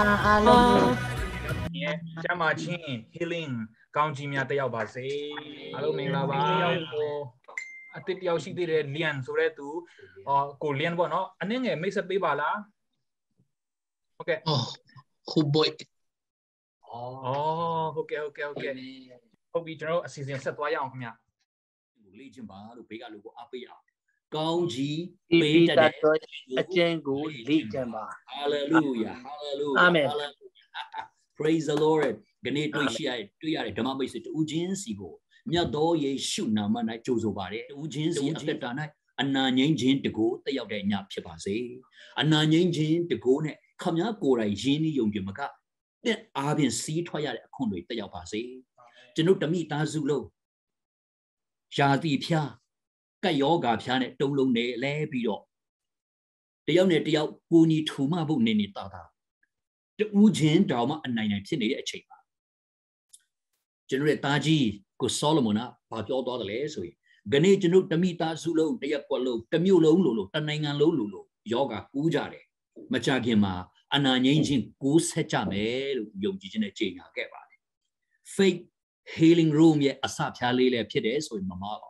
အားအားလုံးရဲ့ကျမ်းမာခြင်း healing ကောင်းကြီးများတက်ရောက်ပါစေအားလုံးမင်္ဂလာပါဟိုအတစ်တယောက်ရှိသေးတယ်လျန်ဆိုတဲ့သူဟောကိုလျန်ပေါ့နော်အနည်းငယ်မိတ်ဆက်ပေးပါလားဟုတ်ကဲ့ Oh, who boy? ဩဟုတ်ကဲ့ဟုတ်ကဲ့ဟုတ်ကဲ့ဟုတ်ပြီကျွန်တော်တို့အစီအစဉ်ဆက်သွားရအောင်ခင်ဗျာကိုလေ့ကျင့်ပါလို့ဘေးကလူကိုအားပေးအောင် ကောင်းကြီးဒီပေးပိတတ်တတဲ့တော်အကျဉ်းကိုလေ့ကျင့်ပါ hallelujah hallelujah Amen. hallelujah praise the lord ခနေ့တွေ့ရှိရတွေ့ရတဲ့ဓမ္မမိတ်ဆွေတူချင်းစီကိုမြတ်သောယေရှုနာမ၌ကြိုဆိုပါတယ်တူချင်းစီအသက်တာ၌အနာငိမ့်ခြင်းတကိုတက်ရောက်တဲ့ညဖြစ်ပါစေအနာငိမ့်ခြင်းတကိုနဲ့ခမည်းကိုယ်တိုင်ရင်းနှီးယုံကြည်မကတဲ့အားဖြင့်စီးထွက်ရတဲ့အခွင့်တွေတက်ရောက်ပါစေကျွန်ုပ်ဓမိသားစုလုံးယာတိဖျား ကတ်ယောဂါဖျားနဲ့တုံလုံးနဲ့လဲပြီးတော့တယောက်နဲ့တယောက်ကိုညီထူမဖို့နေနေတာတာတူးချင်းတောင်မှအနိုင်နိုင်ဖြစ်နေတဲ့အချိန်ပါကျွန်တော်ရဲ့တာကြီးကိုဆောလမွန်ကဘာပြောသွားတယ်လဲဆိုရင်ဂနေ့ကျွန်တော်ဓမိသားစုလုံးတရက်ကွက်လုံးတစ်မြို့လုံးလို့လို့တနိုင်ငံလုံးလို့လို့ယောဂါကူးကြတယ်မကြခင်မှာအနာငိမ့်ချင်းကူးဆက်ကြမယ်လို့ယုံကြည်ခြင်းနဲ့ကြေညာခဲ့ပါတယ် fake healing room ရဲ့အစဖြားလေးလည်းဖြစ်တယ်ဆိုရင်မမှားပါဘူး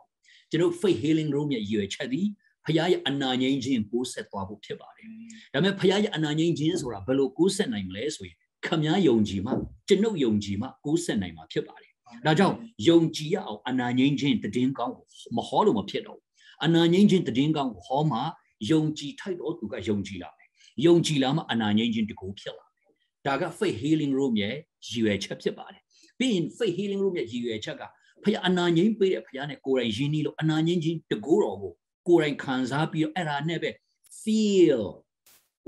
ကျွန်တော် fake healing room ရဲ့ရည်ရွယ်ချက်သည်ဖခင်ရဲ့အနာငိမ့်ခြင်းကိုဆက်သွားဖို့ဖြစ်ပါတယ်ဒါပေမဲ့ဖခင်ရဲ့အနာငိမ့်ခြင်းဆိုတာဘယ်လိုကိုဆက်နိုင်မလဲဆိုရင်ခမည်းယုံကြည်မှကျွန်ုပ်ယုံကြည်မှကိုဆက်နိုင်မှာဖြစ်ပါတယ်ဒါကြောင့်ယုံကြည်ရအောင်အနာငိမ့်ခြင်းတည်င်းကောင်းကိုမဟောလို့မဖြစ်တော့ဘူးအနာငိမ့်ခြင်းတည်င်းကောင်းကိုဟောမှယုံကြည်ထိုက်တော့သူကယုံကြည်လာမယ်ယုံကြည်လာမှအနာငိမ့်ခြင်းတကူဖြစ်လာမယ်ဒါက faith healing room ရဲ့ရည်ရွယ်ချက်ဖြစ်ပါတယ်ပြီးရင် faith healing room ရဲ့ရည်ရွယ်ချက်က ဖခင်အနာငိမ့်ပေးတဲ့ဖခင်နဲ့ကိုယ်တိုင်ယဉ်နီးလို့အနာငိမ့်ခြင်းတကူတော်ကိုကိုယ်တိုင်ခံစားပြီးတော့အဲ့ဒါနဲ့ပဲ feel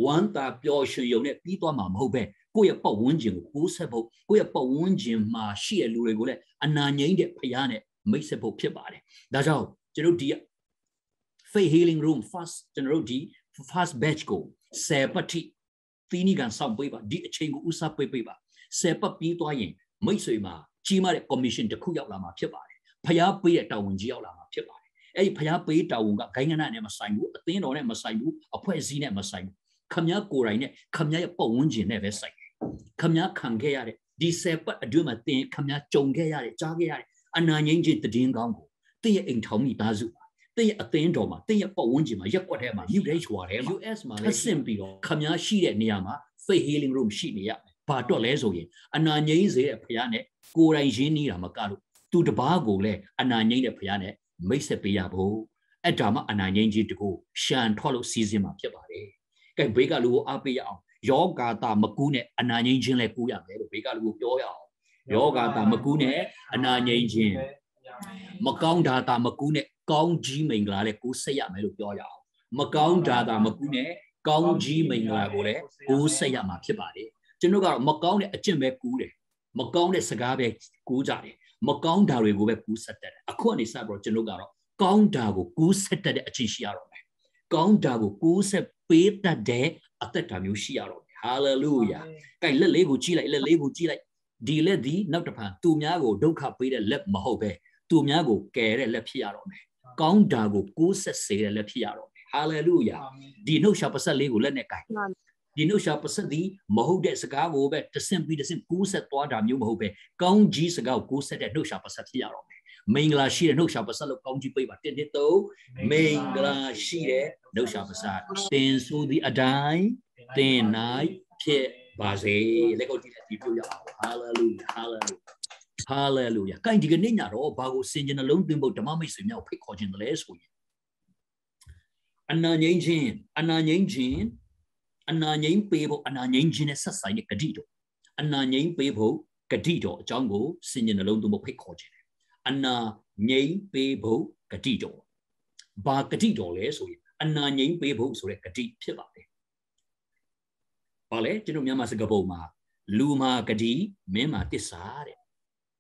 ဝမ်းသာပျော်ရွှင်ရုံနဲ့ပြီးသွားမှာမဟုတ်ပဲကိုယ့်ရဲ့ပတ်ဝန်းကျင်ကိုကိုးဆက်ဖို့ကိုယ့်ရဲ့ပတ်ဝန်းကျင်မှာရှိတဲ့လူတွေကိုလည်းအနာငိမ့်တဲ့ဖခင်နဲ့မိတ်ဆက်ဖို့ဖြစ်ပါတယ်ဒါကြောင့်ကျွန်တော်ဒီ faith healing room first ကျွန်တော်တို့ဒီ first batch ကို10ပတ်ထိသီးနီကန်စောင့်ပေးပါဒီအချိန်ကိုဥစားပေးပေးပါ10ပတ်ပြီးသွားရင်မိတ်ဆွေမှာ ကြီးမားတဲ့ commission တစ်ခုရောက်လာမှာဖြစ်ပါတယ်ဖျားပေးတဲ့တာဝန်ကြီးရောက်လာမှာဖြစ်ပါတယ်အဲ့ဒီဖျားပေးတာဝန်ကဂိုင်းကနနဲ့မဆိုင်ဘူးအသင်းတော်နဲ့မဆိုင်ဘူးအဖွဲ့အစည်းနဲ့မဆိုင်ဘူးခမည်းကိုယ်တိုင်နဲ့ခမည်းရဲ့ပတ်ဝန်းကျင်နဲ့ပဲဆိုင်တယ်ခမည်းခံခဲ့ရတဲ့ဒီ10ပတ်အတွင်းမှာတင်ခမည်းကြုံခဲ့ရတဲ့ကြားခဲ့ရတဲ့အနာငိမ့်ခြင်းတည်င်းကောင်းကိုတင်းရဲ့အိမ်ထောင်မိသားစုတင်းရဲ့အသင်းတော်မှာတင်းရဲ့ပတ်ဝန်းကျင်မှာရက်ွက်ထဲမှာ UH ဝါထဲမှာ US မှာလည်းဆင့်ပြီးတော့ခမည်းရှိတဲ့နေရာမှာ faith healing room ရှိနေရမယ်။ ဘာတော့လဲဆိုရင်အနာငိမ့်စေတဲ့ဖခင်နဲ့ကိုယ်တိုင်ရင်းနှီးတာမကလို့သူတပားကိုလည်းအနာငိမ့်တဲ့ဖခင်နဲ့မိတ်ဆက်ပေးရဖို့အဲ့ဒါမှအနာငိမ့်ကြီးတကူရှန်ထွက်လို့စီစဉ်မှာဖြစ်ပါတယ်။ကဲဘေးကလူကိုအားပေးရအောင်ယောဂါတာမကူးနဲ့အနာငိမ့်ခြင်းလည်းကူးရမယ်လို့ဘေးကလူကိုပြောရအောင်ယောဂါတာမကူးနဲ့အနာငိမ့်ခြင်းမကောင်းတာတာမကူးနဲ့ကောင်းကြီးမိန်္ဂလာလည်းကိုးဆက်ရမယ်လို့ပြောရအောင်မကောင်းတာတာမကူးနဲ့ကောင်းကြီးမိန်္ဂလာကိုလည်းကိုးဆက်ရမှာဖြစ်ပါတယ် ကျွန်တော်ကတော့မကောင်းတဲ့အကျင့်ပဲကူးတယ်မကောင်းတဲ့စကားပဲကူးကြတယ်မကောင်းတာတွေကိုပဲကူးဆက်တတ်တယ်အခုကနေစပြီးတော့ကျွန်တော်ကတော့ကောင်းတာကိုကူးဆက်တတ်တဲ့အကျင့်ရှိရတော့မယ်ကောင်းတာကိုကူးဆက်ပေးတတ်တဲ့အသက်တာမျိုးရှိရတော့မယ်ဟာလေလုယာကဲလက်လေးကိုကြည့်လိုက်လက်လေးကိုကြည့်လိုက်ဒီလက်ဒီနောက်တစ်ဖန်သူများကိုဒုက္ခပေးတဲ့လက်မဟုတ်ပဲသူများကိုကယ်တဲ့လက်ဖြစ်ရတော့မယ်ကောင်းတာကိုကူးဆက်စေတဲ့လက်ဖြစ်ရတော့မယ်ဟာလေလုယာဒီနှုတ်ရှာပစက်လေးကိုလက်နဲ့ကင် ဒီနှုတ်ရှာပစက်ဒီမဟုတ်တဲ့စကားကိုပဲတဆင့်ပြီးတဆင့်ကူးဆက်သွားတာမျိုးမဟုတ်ပဲကောင်းကြီးစကားကိုကူးဆက်တဲ့နှုတ်ရှာပစက်ဖြစ်ရတော့မယ်မင်္ဂလာရှိတဲ့နှုတ်ရှာပစက်လို့ကောင်းကြီးပေးပါတစ်နှစ်သုံးမင်္ဂလာရှိတဲ့နှုတ်ရှာပစက်တင်ဆိုသည့်အတိုင်းတင်နိုင်ဖြစ်ပါစေလက်ကိုကြည့်တဲ့ဒီပြုရအောင်ဟာလေလုယာဟာလေလုယာဟာလေလုယာကိုင်ဒီကနေ့ညတော့ဘာကိုစင်ကြင်နှလုံးသွင်းဖို့ဓမ္မမိတ်ဆွေများကိုဖိတ်ခေါ်ခြင်းတလဲဆိုရင်အနာငိမ့်ခြင်းအနာငိမ့်ခြင်း အနာငိမ့်ပေးဖို့အနာငိမ့်ခြင်းနဲ့ဆက်ဆိုင်တဲ့ဂတိတော်အနာငိမ့်ပေးဖို့ဂတိတော်အကြောင်းကိုစင်ကြင်နှလုံးသွင်းဖို့ဖိတ်ခေါ်ခြင်းအနာငိမ့်ပေးဖို့ဂတိတော်ဘာဂတိတော်လဲဆိုရင်အနာငိမ့်ပေးဖို့ဆိုတဲ့ဂတိဖြစ်ပါတယ်။ဘာလဲကျွန်တော်မြန်မာစကားပုံမှာလူမှာဂတိမင်းမှာတစ္ဆာတဲ့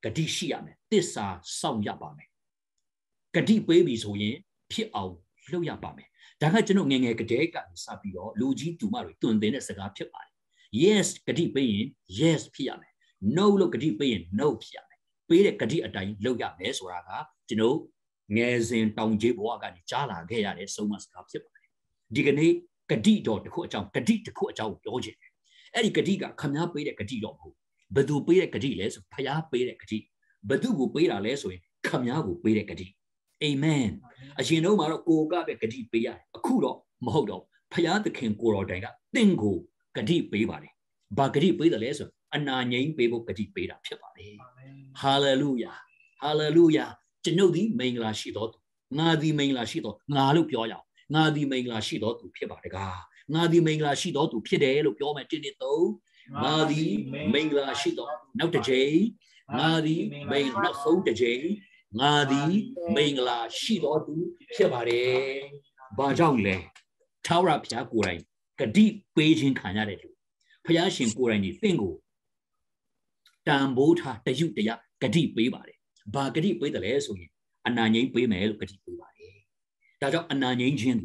ဂတိရှိရမယ်တစ္ဆာစောင့်ရပါမယ်ဂတိပေးပြီဆိုရင်ဖြစ်အောင်လုပ်ရပါမယ် ဒါကကျွန်တော်ငငယ်ကတည်းကစပြီးတော့လူကြီးတူမတွေတွင်တင်တဲ့စကားဖြစ်ပါတယ် yes ဂတိပေးရင် yes ဖြစ်ရမယ် no လို့ဂတိပေးရင် no ဖြစ်ရမယ်ပေးတဲ့ဂတိအတိုင်းလုပ်ရမယ်ဆိုတာကကျွန်တော်ငယ်စဉ်တောင်ကြီးဘဝကနေကြားလာခဲ့ရတဲ့ဆုံးမစကားဖြစ်ပါတယ်ဒီကနေ့ဂတိတော်တစ်ခုအကြောင်းဂတိတစ်ခုအကြောင်းပြောခြင်းအဲ့ဒီဂတိကခမည်းပေးတဲ့ဂတိတော့မဟုတ်ဘသူပေးတဲ့ဂတိလဲဆိုဖျားပေးတဲ့ဂတိဘသူကိုပေးတာလဲဆိုရင်ခမည်းကိုပေးတဲ့ဂတိ အာမင်အရှင်တို့မှာတော့ကိုကပဲဂတိပေးရတယ်အခုတော့မဟုတ်တော့ဖျားသခင်ကိုတော်တိုင်ကတင့်ကိုဂတိပေးပါတယ်ဘာဂတိပေးတယ်လဲဆိုအနာငိမ့်ပေးဖို့ဂတိပေးတာဖြစ်ပါတယ်ဟာလေလုယာဟာလေလုယာကျွန်ုပ်ဒီမင်္ဂလာရှိတော်သူငါဒီမင်္ဂလာရှိတော်ငါလို့ပြောရအောင်ငါဒီမင်္ဂလာရှိတော်သူဖြစ်ပါတကားငါဒီမင်္ဂလာရှိတော်သူဖြစ်တယ်လို့ပြောမယ်တင်းနေတော့ငါဒီမင်္ဂလာရှိတော်နောက်တစ်ချိန်ငါဒီမင်္ဂလာဆုံးတစ်ချိန် ငါဒီမင်္ဂလာရှိတော်သူဖြစ်ပါတယ်ဘာကြောင့်လဲထာဝရဘုရားကိုယ်တိုင်ဂတိပေးခြင်းခံရတဲ့လူဘုရားရှင်ကိုယ်တိုင်ဒီသင်ကိုတန်ဖိုးထားတယုတရဂတိပေးပါတယ်ဘာဂတိပေးတယ်လဲဆိုရင်အနာငိမ့်ပေးမယ်လို့ဂတိပေးပါတယ်ဒါကြောင့်အနာငိမ့်ခြင်း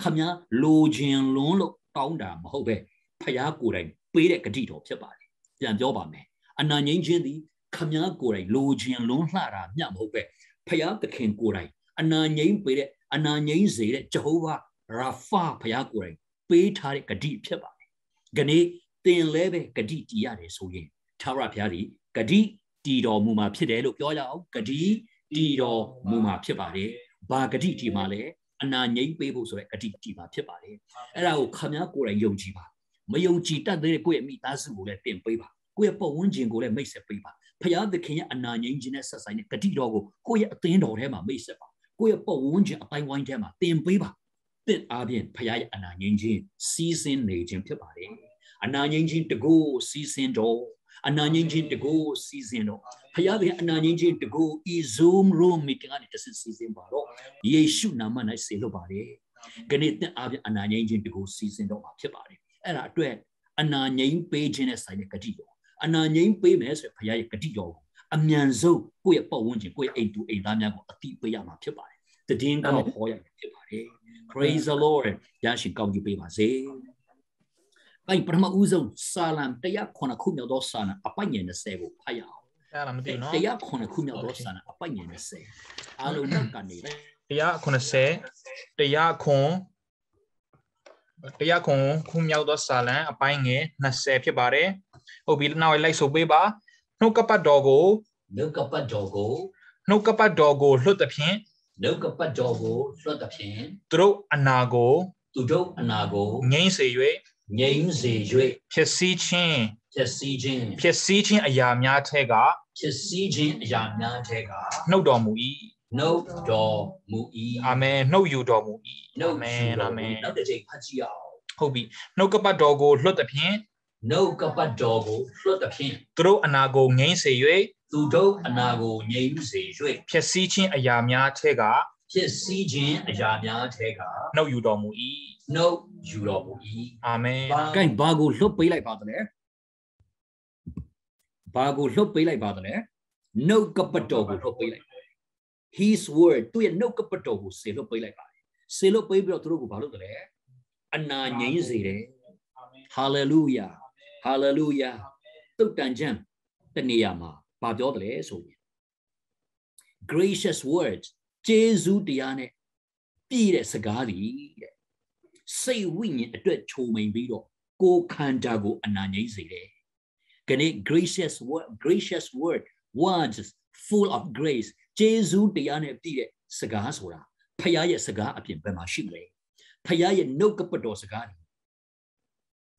ခမည်းလိုခြင်းလွန်းလို့တောင်းတာမဟုတ်ပဲဖျားကိုယ်တိုင်ပေးတဲ့ဂတိတော်ဖြစ်ပါတယ်ပြန်ပြောပါမယ်အနာငိမ့်ခြင်းသည် ခမည်းကိုယ်တိုင်လိုခြင်းလွန်းလှတာမျှမဟုတ်ပဲဖျားသခင်ကိုယ်တိုင်အနာငိမ့်ပေးတဲ့အနာငိမ့်စေတဲ့ဂျဟောဝါရာဖာဖျားကိုယ်တိုင်ပေးထားတဲ့ဂတိဖြစ်ပါတယ်။ဒီနေ့သင်လည်းပဲဂတိတည်ရတယ်ဆိုရင်သာရဘုရားဒီဂတိတည်တော်မူမှာဖြစ်တယ်လို့ပြောရအောင်ဂတိတည်တော်မူမှာဖြစ်ပါတယ်။ဘာဂတိတည်မှာလဲအနာငိမ့်ပေးဖို့ဆိုတဲ့ဂတိတည်မှာဖြစ်ပါတယ်။အဲ့ဒါကိုခမည်းကိုယ်တိုင်ယုံကြည်ပါ။မယုံကြည်တတ်သေးတဲ့ကိုယ့်ရဲ့မိသားစုကိုလည်းတင်ပေးပါ။ကိုယ့်ရဲ့ပတ်ဝန်းကျင်ကိုလည်းမိတ်ဆက်ပေးပါ။ ဖခင်သခင်ရဲ့အနာငိမ့်ခြင်းနဲ့ဆက်ဆိုင်တဲ့ဂတိတော်ကိုကိုယ့်ရဲ့အသင်းတော်ထဲမှာမိတ်ဆက်ပါ။ကိုယ့်ရဲ့ပတ်ဝန်းကျင်အတိုင်းဝိုင်းထဲမှာတင်ပေးပါ။တင့်အားဖြင့်ဖခင်ရဲ့အနာငိမ့်ခြင်းစီးစင်းနေခြင်းဖြစ်ပါတယ်။အနာငိမ့်ခြင်းတကူစီးစင်းတော်အနာငိမ့်ခြင်းတကူစီးစင်းတော်ဖခင်ကအနာငိမ့်ခြင်းတကူဤ Zoom room meeting ကနေတဆင့်စီးစင်းပါတော့ယေရှုနာမ၌ဆေလွတ်ပါတယ်။ခဏတင့်အားဖြင့်အနာငိမ့်ခြင်းတကူစီးစင်းတော်မှာဖြစ်ပါတယ်။အဲ့ဒါအတွက်အနာငိမ့်ပေးခြင်းနဲ့ဆိုင်တဲ့ဂတိတော် အနာငိမ့်ပေးမယ်ဆိုရင်ဖခင်ရဲ့ဂတိတော်ကိုအမြန်ဆုံးကိုယ့်ရဲ့ပတ်ဝန်းကျင်ကိုယ့်ရဲ့အိမ်သူအိမ်သားများကိုအတိပေးရမှာဖြစ်ပါတယ်။တည်င်းကောင်းဟောရမှာဖြစ်ပါတယ်။ Praise the Lord ရရှိကောင်းကြီးပေးပါစေ။အဲ့ပထမဦးဆုံးစာလံ109ခုမြောက်သောစာလံအပိုင်ငယ်20ကိုဖတ်ရအောင်အဲ့ဒါမသိဘူးနော်109ခုမြောက်သောစာလံအပိုင်ငယ်20အားလုံးနောက်ကနေ190 100ခွန်ခုမြောက်သောစာလံအပိုင်းငယ်20ဖြစ်ပါတယ် ဟုတ်ပြီနောက်လိုက်ဆိုပေးပါနှုတ်ကပတ်တော်ကိုနှုတ်ကပတ်တော်ကိုနှုတ်ကပတ်တော်ကိုလွတ်သဖြင့်နှုတ်ကပတ်တော်ကိုလွှတ်သဖြင့်သူတို့အနာကိုသူတို့အနာကိုငြိမ့်စေ၍ငြိမ်းစေ၍ဖြစ်စည်းခြင်းဖြစ်စည်းခြင်းဖြစ်စည်းခြင်းအရာများထဲကဖြစ်စည်းခြင်းအရာများထဲကနှုတ်တော်မူ၏နှုတ်တော်မူ၏အာမင်နှုတ်ယူတော်မူ၏နှုတ်အာမင်ရှိအာတော်မူမင်၏နောက်တစ်ချိန်ဖတ်ကြည့်အောင်ဟုတ်ပြီနှုတ်ကပတ်တော်ကိုလွတ်သဖြင့် နှုတ်ကပတ်တော်ကိုလွှတ်သဖြင့်သူတို့အနာကိုငြိမ့်စေ၍သူတို့အနာကိုငြိမ်းစေ၍ဖြစ်စည်းခြင်းအရာများထဲကဖြစ်စည်းခြင်းအရာများထဲကနှုတ်ယူတော်မူ၏နှုတ်ယူတော်မူ၏အာမင်ကဲဘာကိုလွတ်ပေးလိုက်ပါသလဲဘာကိုလွတ်ပေးလိုက်ပါသလဲနှုတ်ကပတ်တော်ကိုလွတ်ပေးလိုက် his word သူရဲ့နှုတ်ကပတ်တော်ကိုဆေလွတ်ပေးလိုက်ပါတယ်ဆေလွတ်ပေးပြီးတော့သူတို့ကိုဘာလုပ်တယ်လဲအနာငြိမ်းစေတယ် hallelujah hallelujah တုတ်တန်ချမ်းတနေရာမှာဘာပြောတယ်လဲဆိုရင် gracious words ကျေးဇူးတရားနဲ့ပြည့်တဲ့စကားတွေတဲ့စိတ်ဝိညာဉ်အတွက်ခြုံမိန်ပြီးတော့ကိုယ်ခန္ဓာကိုအနာငြိမ်းစေတယ်။ခဏ gracious word gracious word words full of grace ကျေးဇူးတရားနဲ့ပြည့်တဲ့စကားဆိုတာဖခင်ရဲ့စကားအပြင်ဘယ်မှာရှိမလဲ။ဖခင်ရဲ့နှုတ်ကပတ်တော်စကားတွေ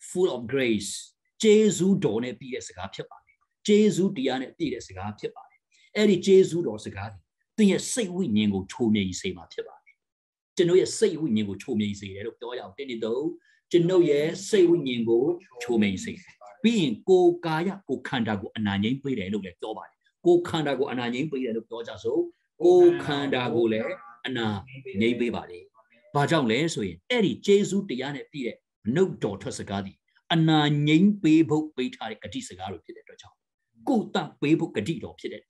full of grace ကျေးဇူးတော်နဲ့ပြည့်တဲ့စကားဖြစ်ပါတယ်။ကျေးဇူးတရားနဲ့ပြည့်တဲ့စကားဖြစ်ပါတယ်။အဲ့ဒီကျေးဇူးတော်စကားတွေသင်ရဲ့စိတ်ဝိညာဉ်ကိုချိုးမြိန်စေမှာဖြစ်ပါတယ်။ကျွန်တော်ရဲ့စိတ်ဝိညာဉ်ကိုချိုးမြိန်စေတယ်လို့ပြောရအောင်တင်းနေတော့ကျွန်ုပ်ရဲ့စိတ်ဝိညာဉ်ကိုချိုးမိန်စေပြီးရင်ကိုယ်ကာယကိုယ်ခန္ဓာကိုအနာငြိမ်းပေးတယ်လို့လည်းပြောပါတယ်ကိုယ်ခန္ဓာကိုအနာငြိမ်းပေးတယ်လို့ပြောကြဆိုကိုယ်ခန္ဓာကိုလည်းအနာငြိမ်းပေးပါလေဘာကြောင့်လဲဆိုရင်အဲ့ဒီဂျေဇုတရားနဲ့ပြည့်တဲ့နှုတ်တော်ထွက်စကားသည် အနာငြိမ်းပေးဖို့ပေးထားတဲ့ဂတိစကားတွေဖြစ်တဲ့အတွက်ကြောင့်ကိုယ်တပေးဖို့ဂတိတော်ဖြစ်တဲ့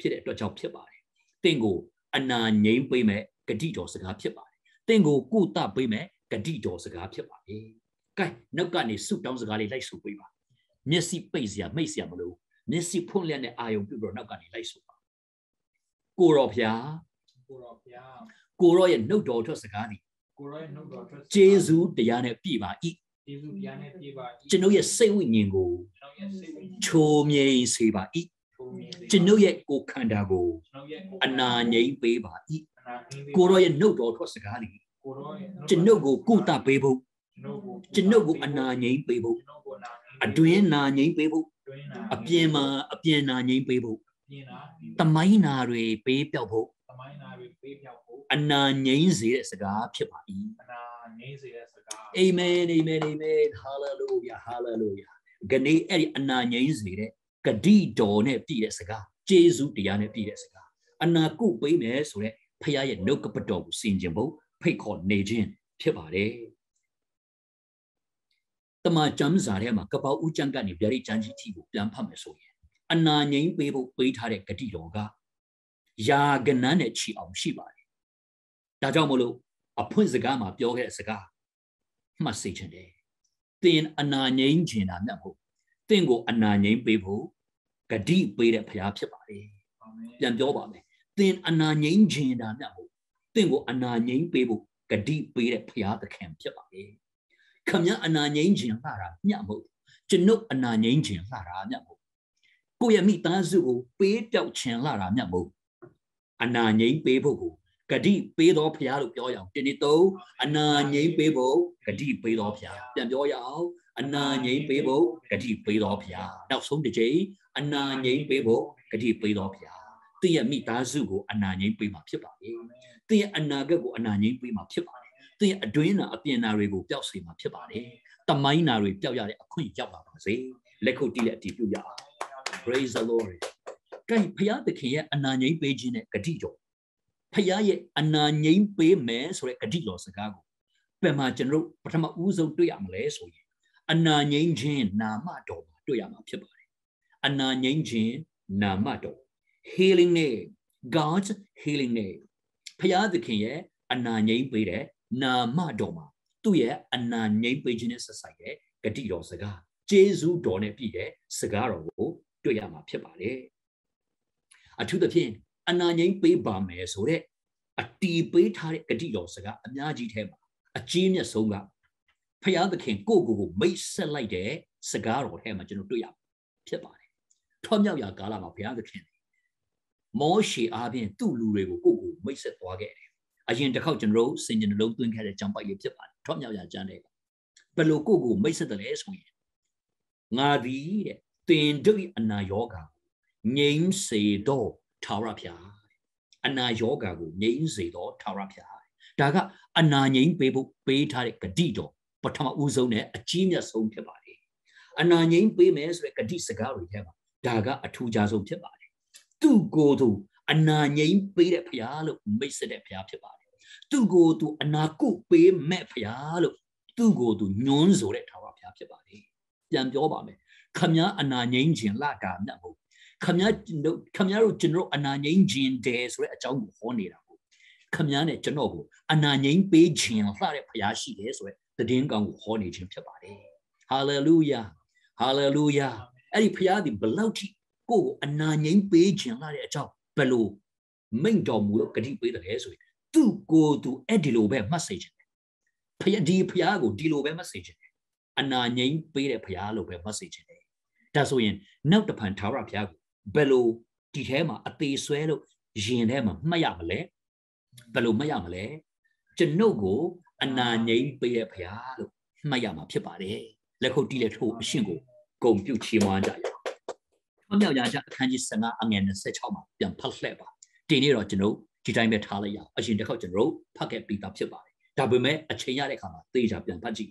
ဖြစ်တဲ့အတွက်ကြောင့်ဖြစ်ပါတယ်တင့်ကိုအနာငြိမ်းပေးမဲ့ဂတိတော်စကားဖြစ်ပါတယ်တင့်ကိုကိုယ်တပေးမဲ့ဂတိတော်စကားဖြစ်ပါလေ။ကဲနောက်ကနေဆုတောင်းစကားလေးလိုက်ဆိုပေးပါ။မျက်စိပိတ်စရာမိတ်စရာမလို။မျက်စိဖွင့်လျက်နဲ့အာယုံပြုပြီးတော့နောက်ကနေလိုက်ဆိုပါ။ကိုရောဖျားကိုတော်ဘုရားကိုရောရဲ့နှုတ်တော်ထွက်စကားသည်ကိုရောရဲ့နှုတ်တော်ထွက်ဂျေဇူးတရားနဲ့ပြည့်ပါ၏ ယေရှုတရားနဲ့ပြည့်ပါ၏ကျွန်ုပ်ရဲ့စိတ်ဝိညာဉ်ကိုကျွန်တော်ရဲ့စိတ်ဝိညာဉ်ချိုးမြိန်စေပါ၏ကိုမြင်စေကျွန်ုပ်ရဲ့ကိုယ်ခန္ဓာကိုကျွန်တော်ရဲ့အနာငြိမ်းပေးပါ၏အနာငြိမ်းစေကိုရောရဲ့နှုတ်တော်ထွက်စကားသည်ကိုရောရဲ့ကျွန်ုပ်ကိုကုသပေးဖို့ကျွန်တော်ကိုကျွန်ုပ်ကိုအနာငြိမ်းပေးဖို့ကျွန်တော်ကိုအနာငြိမ်းအတွင်းနာငြိမ်းပေးဖို့အတွင်းနာအပြင်မှာအပြင်နာငြိမ်းပေးဖို့ပြင်နာတမိုင်းနာတွေပေးပြောက်ဖို့သမိုင်းနာတွေပေးပြောက်ဖို့အနာငြိမ်းစေတဲ့စကားဖြစ်ပါ၏အနာငြိမ်းစေတဲ့စကား အာမင်အာမင်အာမင်ဟာလေလုယာဟာလေလုယာဂနေ့အဲ့ဒီအနာငြိမ်းစေတဲ့ဂတိတော်နဲ့ပြည့်တဲ့စကားဂျေဇုတရားနဲ့ပြည့်တဲ့စကားအနာကုပေးမယ်ဆိုတဲ့ဖခင်ရဲ့နှုတ်ကပတ်တော်ကိုစင်ကြင်ဖို့ဖိတ်ခေါ်နေခြင်းဖြစ်ပါတယ်တမန်ကျမ်းစာထဲမှာကပောက်ဦးကျမ်းကနေဗျာဒိတ်ကျမ်းကြီးအထိကိုပြန်ဖတ်မယ်ဆိုရင်အနာငြိမ်းပေးဖို့ပေးထားတဲ့ဂတိတော်ကယာကနန်းနဲ့ချီအောင်ရှိပါတယ်ဒါကြောင့်မလို့အဖွင့်စကားမှာပြောခဲ့တဲ့စကား မှတ်စေချင်တယ်သင်အနာငြိမ်းခြင်းတာမြတ်ဖို့သင်ကိုအနာငြိမ်းပေးဖို့ဂတိပေးတဲ့ဖခင်ဖြစ်ပါတယ်အာမင်ပြန်ပြောပါမယ်သင်အနာငြိမ်းခြင်းတာမြတ်ဖို့သင်ကိုအနာငြိမ်းပေးဖို့ဂတိပေးတဲ့ဖခင်သခင်ဖြစ်ပါတယ်ခမည်းအနာငြိမ်းခြင်းလှတာမြတ်ဖို့ကျွန်ုပ်အနာငြိမ်းခြင်းလှတာမြတ်ဖို့ကိုယ့်ရဲ့မိသားစုကိုပေးပြောက်ခြင်းလှတာမြတ်ဖို့အနာငြိမ်းပေးဖို့ကို ဂတိပေးတော်ဖခင်လို့ပြောရအောင်ဒီနေ့တော့အနာငြိမ်းပေးဖို့ဂတိပေးတော်ဖခင်ပြန်ပြောရအောင်အနာငြိမ်းပေးဖို့ဂတိပေးတော်ဖခင်နောက်ဆုံးတစ်ချိန်အနာငြိမ်းပေးဖို့ဂတိပေးတော်ဖခင်တင့်ရဲ့မိသားစုကိုအနာငြိမ်းပေးမှာဖြစ်ပါလေတင့်ရဲ့အနာဂတ်ကိုအနာငြိမ်းပေးမှာဖြစ်ပါတယ်တင့်ရဲ့အတွင်းနာအပြင်နာတွေကိုပျောက်စေမှာဖြစ်ပါတယ်တမိုင်းနာတွေပျောက်ရတဲ့အခွင့်ရောက်လာပါစေလက်ခုပ်တီးလက်အတီးပြုရအောင် praise the lord ကဲဖခင်သခင်ရဲ့အနာငြိမ်းပေးခြင်းနဲ့ဂတိတော် ဖခင်ရဲ့အနာငြိမ်းပေးမယ်ဆိုတဲ့ဂတိတော်စကားကိုဘယ်မှာကျွန်တော်တို့ပထမဦးဆုံးတွေ့ရမလဲဆိုရင်အနာငြိမ်းခြင်းနာမတော်မှာတွေ့ရမှာဖြစ်ပါတယ်အနာငြိမ်းခြင်းနာမတော် healing name God's healing name ဖခင်သခင်ရဲ့အနာငြိမ်းပေးတဲ့နာမတော်မှာသူ့ရဲ့အနာငြိမ်းပေးခြင်းနဲ့ဆက်ဆိုင်တဲ့ဂတိတော်စကားဂျေဇုတော်နဲ့ပြည့်တဲ့စကားတော်ကိုတွေ့ရမှာဖြစ်ပါတယ်အထူးသဖြင့် အနာငြိမ်းပေးပါမယ်ဆိုတဲ့အတီးပေးထားတဲ့ဂတိတော်စကားအများကြီးထဲမှာအကြီးမြတ်ဆုံးကဖခင်သခင်ကိုယ့်ကိုယ်ကိုမိတ်ဆက်လိုက်တဲ့စကားတော်ထဲမှာကျွန်တော်တွေ့ရဖြစ်ပါတယ်ထွတ်မြောက်ရာကာလမှာဘုရားသခင်မောရှေအားဖြင့်သူ့လူတွေကိုကိုယ့်ကိုယ်မိတ်ဆက်သွားခဲ့တယ်အရင်တစ်ခေါက်ကျွန်တော်တို့စင်ကြင်နှလုံးသွင်းခဲ့တဲ့ကြံပိုက်လေးဖြစ်ပါတယ်ထွတ်မြောက်ရာကျမ်းတဲ့ဘယ်လိုကိုယ့်ကိုယ်မိတ်ဆက်တယ်လဲဆိုရင်ငါသည်တဲ့တင်တို့၏အနာယောဂါငြိမ်းစေတော့ ထာဝရဘုရားအနာယောဂါကိုငြိမ်းစေတော့ထာဝရဘုရားဒါကအနာငြိမ်းပေးဖို့ပေးထားတဲ့ဂတိတော်ပထမဦးဆုံးနဲ့အကြီးမြတ်ဆုံးဖြစ်ပါတယ်အနာငြိမ်းပေးမယ်ဆိုတဲ့ဂတိစကားတွေထဲမှာဒါကအထူးခြားဆုံးဖြစ်ပါတယ်သူ့ကိုယ်သူအနာငြိမ်းပေးတဲ့ဘုရားလို့မိတ်ဆက်တဲ့ဘုရားဖြစ်ပါတယ်သူ့ကိုယ်သူအနာကုပေးမဲ့ဘုရားလို့သူ့ကိုယ်သူညွှန်းဆိုတဲ့ထာဝရဘုရားဖြစ်ပါတယ်ပြန်ပြောပါမယ်ခမည်းအနာငြိမ်းခြင်းလာတာမြတ်မို့ ခမည်းတို့ခမည်းတို့ကျွန်တော်အနာငြိမ်းခြင်းတယ်ဆိုတဲ့အကြောင်းကိုဟောနေတာကိုခမည်းနဲ့ကျွန်တော်ကိုအနာငြိမ်းပေးခြင်းလှတဲ့ဘုရားရှိတယ်ဆိုတဲ့သတင်းကောင်းကိုဟောနေခြင်းဖြစ်ပါတယ်ဟာလေလုယာဟာလေလုယာအဲ့ဒီဘုရားဒီဘလောက်ထိကိုယ့်ကိုအနာငြိမ်းပေးခြင်းလှတဲ့အကြောင်းဘယ်လိုမိန့်တော်မူလို့ဂတိပေးတယ်လဲဆိုရင်သူ့ကိုယ်သူအဲ့ဒီလိုပဲမှတ်စေခြင်းဖျဒီဖျားကိုဒီလိုပဲမှတ်စေခြင်းအနာငြိမ်းပေးတဲ့ဖျားလို့ပဲမှတ်စေခြင်းတယ်ဒါဆိုရင်နောက်တစ်ဖန်ထာဝရဘုရားကို ဘယ်လိုဒီထဲမှာအသေးဆွဲလို့ရင်ထဲမှာမှတ်ရမလဲဘယ်လိုမှတ်ရမလဲကျွန်ုပ်ကိုအနာငြိမ်းပေးတဲ့ဘုရားလို့မှတ်ရမှာဖြစ်ပါတယ်လက်ခုပ်တီးလက်ထိုးအရှင်ကိုဂုံပြုတ်ချီးမွမ်းကြရအောင်ထွန်းမြောက်ရာချအခန်းကြီး15အငယ်26မှာပြန်ဖတ်လှည့်ပါဒီနေ့တော့ကျွန်တော်ဒီတိုင်းပဲထားလိုက်ရအောင်အရင်တစ်ခေါက်ကျွန်တော်ဖတ်ခဲ့ပြီးသားဖြစ်ပါတယ်ဒါပေမဲ့အချိန်ရတဲ့အခါမှာသေချာပြန်ဖတ်ကြည့်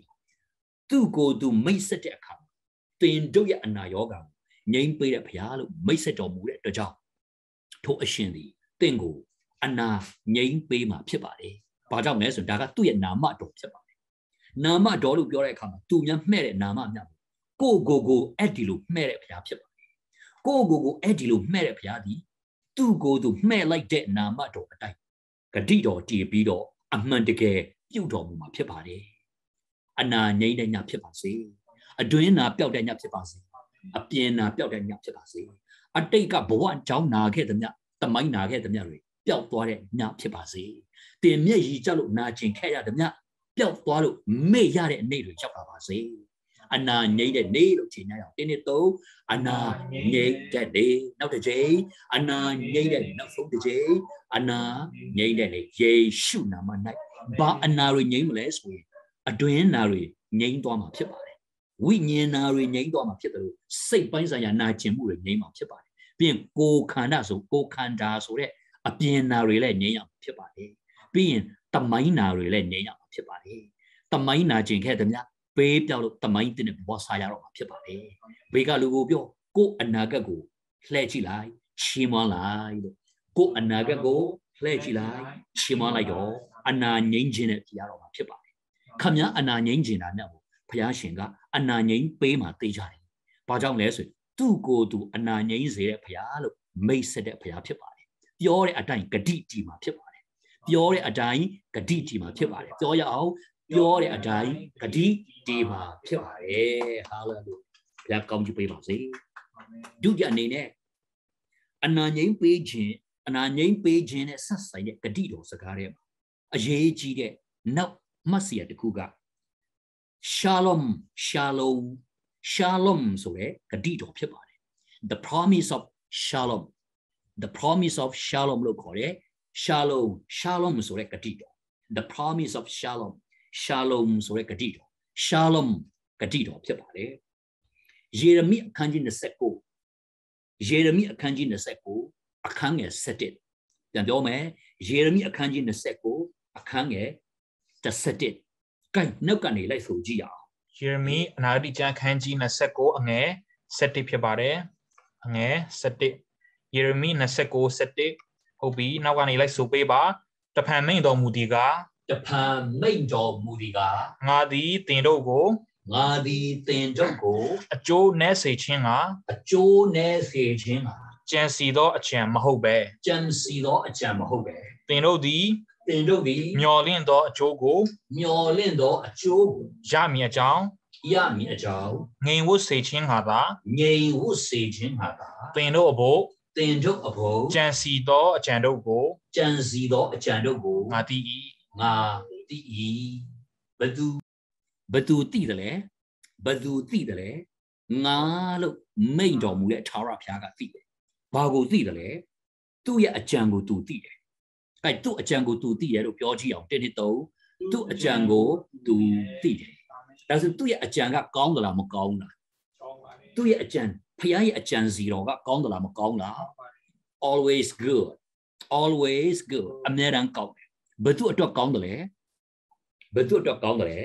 သူ့ကိုယ်သူမိတ်ဆက်တဲ့အခါမှာတင်တို့ရဲ့အနာရောဂါကို ငြိမ်းပေးတဲ့ဘုရားလို့မိတ်ဆက်တော်မူတဲ့အတွက်ကြောင့်ထိုအရှင်သည်တင့်ကိုအနာငြိမ်းပေးမှာဖြစ်ပါတယ်။ဘာကြောင့်လဲဆိုတော့ဒါကသူ့ရဲ့နာမတော်ဖြစ်ပါတယ်။နာမတော်လို့ပြောတဲ့အခါမှာသူများမှဲ့တဲ့နာမမြတ်ကိုကိုကိုအဲ့ဒီလိုမှဲ့တဲ့ဘုရားဖြစ်ပါတယ်။ကိုကိုကိုအဲ့ဒီလိုမှဲ့တဲ့ဘုရားသည်သူ့ကိုယ်သူမှဲ့လိုက်တဲ့နာမတော်အတိုင်းဂတိတော်တည်ပြီးတော့အမှန်တကယ်ပြုတော်မူမှာဖြစ်ပါတယ်။အနာငြိမ်းတဲ့ညဖြစ်ပါစေ။အတွင်းနာပျောက်တဲ့ညဖြစ်ပါစေ။ အပြင်နာပျောက်တဲ့ညဖြစ်ပါစေ။အတိတ်ကဘဝအကြောင်းနာခဲ့တဲ့ညတမိုင်းနာခဲ့တဲ့ညတွေပျောက်သွားတဲ့ညဖြစ်ပါစေ။တင်မျက်ရည်ကြလို့နာကျင်ခဲ့ရတဲ့ညပျောက်သွားလို့မေ့ရတဲ့နေ့တွေရောက်ပါပါစေအနာငိမ့်တဲ့နေ့လို့ချိန်ကြရအောင်တင်းနှစ်သုံးအနာငိမ့်တဲ့နေ့နောက်တစ်ချိန်အနာငိမ့်တဲ့နောက်ဆုံးတစ်ချိန်အနာငိမ့်တဲ့နေ့ယေရှုနာမ၌ဘာအနာတွေငိမ့်မလဲဆိုရင်အတွင်းနာတွေငိမ့်သွားမှာဖြစ်ပါတယ် ဝိညာဉ်နာတွေငိမ့်သွားမှာဖြစ်တယ်လို့စိတ်ပိုင်းဆိုင်ရာနာကျင်မှုတွေငိမ့်မှာဖြစ်ပါတယ်ပြီးရင်ကိုယ်ခန္ဓာဆိုကိုယ်ခန္ဓာဆိုတဲ့အပြင်နာတွေလည်းငိမ့်ရမှာဖြစ်ပါတယ်ပြီးရင်တမိုင်းနာတွေလည်းငိမ့်ရမှာဖြစ်ပါတယ်တမိုင်းနာကျင်ခဲ့တဲ့များပေးပြောက်လို့တမိုင်းတင်တဲ့ဘဝဆာရတော့မှာဖြစ်ပါတယ်ဘေးကလူကိုပြောကိုယ်အနာဂတ်ကိုလှည့်ကြည့်လိုက်ချီးမွမ်းလိုက်လို့ကိုယ်အနာဂတ်ကိုလှည့်ကြည့်လိုက်ချီးမွမ်းလိုက်တော့အနာငိမ့်ခြင်းနဲ့ပြရတော့မှာဖြစ်ပါတယ်ခမည်းအနာငိမ့်ခြင်းတာနဲ့ ဘုရားရှင်ကအနာငိမ့်ပေးမှသိကြတယ်ဘာကြောင့်လဲဆိုသူ့ကိုယ်သူအနာငိမ့်စေတဲ့ဘုရားလို့မိတ်ဆက်တဲ့ဘုရားဖြစ်ပါတယ်ပြောတဲ့အတိုင်းဂတိတီမှာဖြစ်ပါတယ်ပြောတဲ့အတိုင်းဂတိတီမှာဖြစ်ပါတယ်ပြောရအောင်ပြောတဲ့အတိုင်းဂတိတီမှာဖြစ်ပါတယ်ဟာလေလုဘုရားကောင်းချီးပေးပါစေဒုတိယအနေနဲ့အနာငိမ့်ပေးခြင်းအနာငိမ့်ပေးခြင်းနဲ့ဆက်ဆိုင်တဲ့ဂတိတော်စကားတွေမှာအရေးကြီးတဲ့နောက်မှတ်စရာတစ်ခုက shalom shalom shalom ဆိုတဲ့ဂတိတော်ဖြစ်ပါတယ် the promise of shalom the promise of shalom လို့ခေါ်တယ် shalom shalom ဆိုတဲ့ဂတိတော် the promise of shalom shalom ဆိုတဲ့ဂတိတော် shalom ဂတိတော်ဖြစ်ပါတယ်ယေရမိအခန်းကြီး29ယေရမိအခန်းကြီး29အခန်းငယ်7ပြန်ပြောမယ်ယေရမိအခန်းကြီး29အခန်းငယ်17 ကဲနောက်ကနေလိုက်ဆိုကြည့်ရအောင်ယေရမိအနာဂတ်ကျမ်းခန်းကြီး29အငယ်7ဖြစ်ပါတယ်အငယ်7ယေရမိ29 7ဟုတ်ပြီနောက်ကနေလိုက်ဆိုပေးပါတဖန်မိန်တော်မူဒီကတဖန်မိန်တော်မူဒီကငါသည်တင်တို့ကိုငါသည်တင်တို့ကိုအကျိုးနဲ့စေခြင်းကအကျိုးနဲ့စေခြင်းကကြံစီသောအကြံမဟုတ်ပဲကြံစီသောအကြံမဟုတ်ပဲတင်တို့သည် တင်တို့သည်မျော်လင့်သောအကျိုးကိုမျော်လင့်သောအကျိုးကိုရမည်အကြောင်းရမည်အကြောင်းငြိမ်ဝတ်စေခြင်းဟာသာငြိမ်ဝတ်စေခြင်းဟာသာတင်တို့အဖို့တင်တို့အဖို့ကြံစီသောအကြံတို့ကိုကြံစီသောအကြံတို့ကိုငါသိ၏ငါသိ၏ဘသူဘသူသိတယ်လဲဘသူသိတယ်လဲငါလို့မိန်တော်မူတဲ့ထာဝရဘုရားကသိတယ်ဘာကိုသိတယ်လဲသူ့ရဲ့အကြံကိုသူသိတယ် အဲသူ့အကြံကိုသူသိတယ်လို့ပြောကြည့်အောင်တင်းနှစ်သုံးသူ့အကြံကိုသူသိတယ်ဒါဆိုသူ့ရဲ့အကြံကကောင်းသလားမကောင်းလားသူ့ရဲ့အကြံဖခင်ရဲ့အကြံစီတော်ကကောင်းသလားမကောင်းလား always good always good အမြဲတမ်းကောင်းတယ်ဘယ်သူအတွက်ကောင်းတယ်လဲဘယ်သူအတွက်ကောင်းတယ်လဲ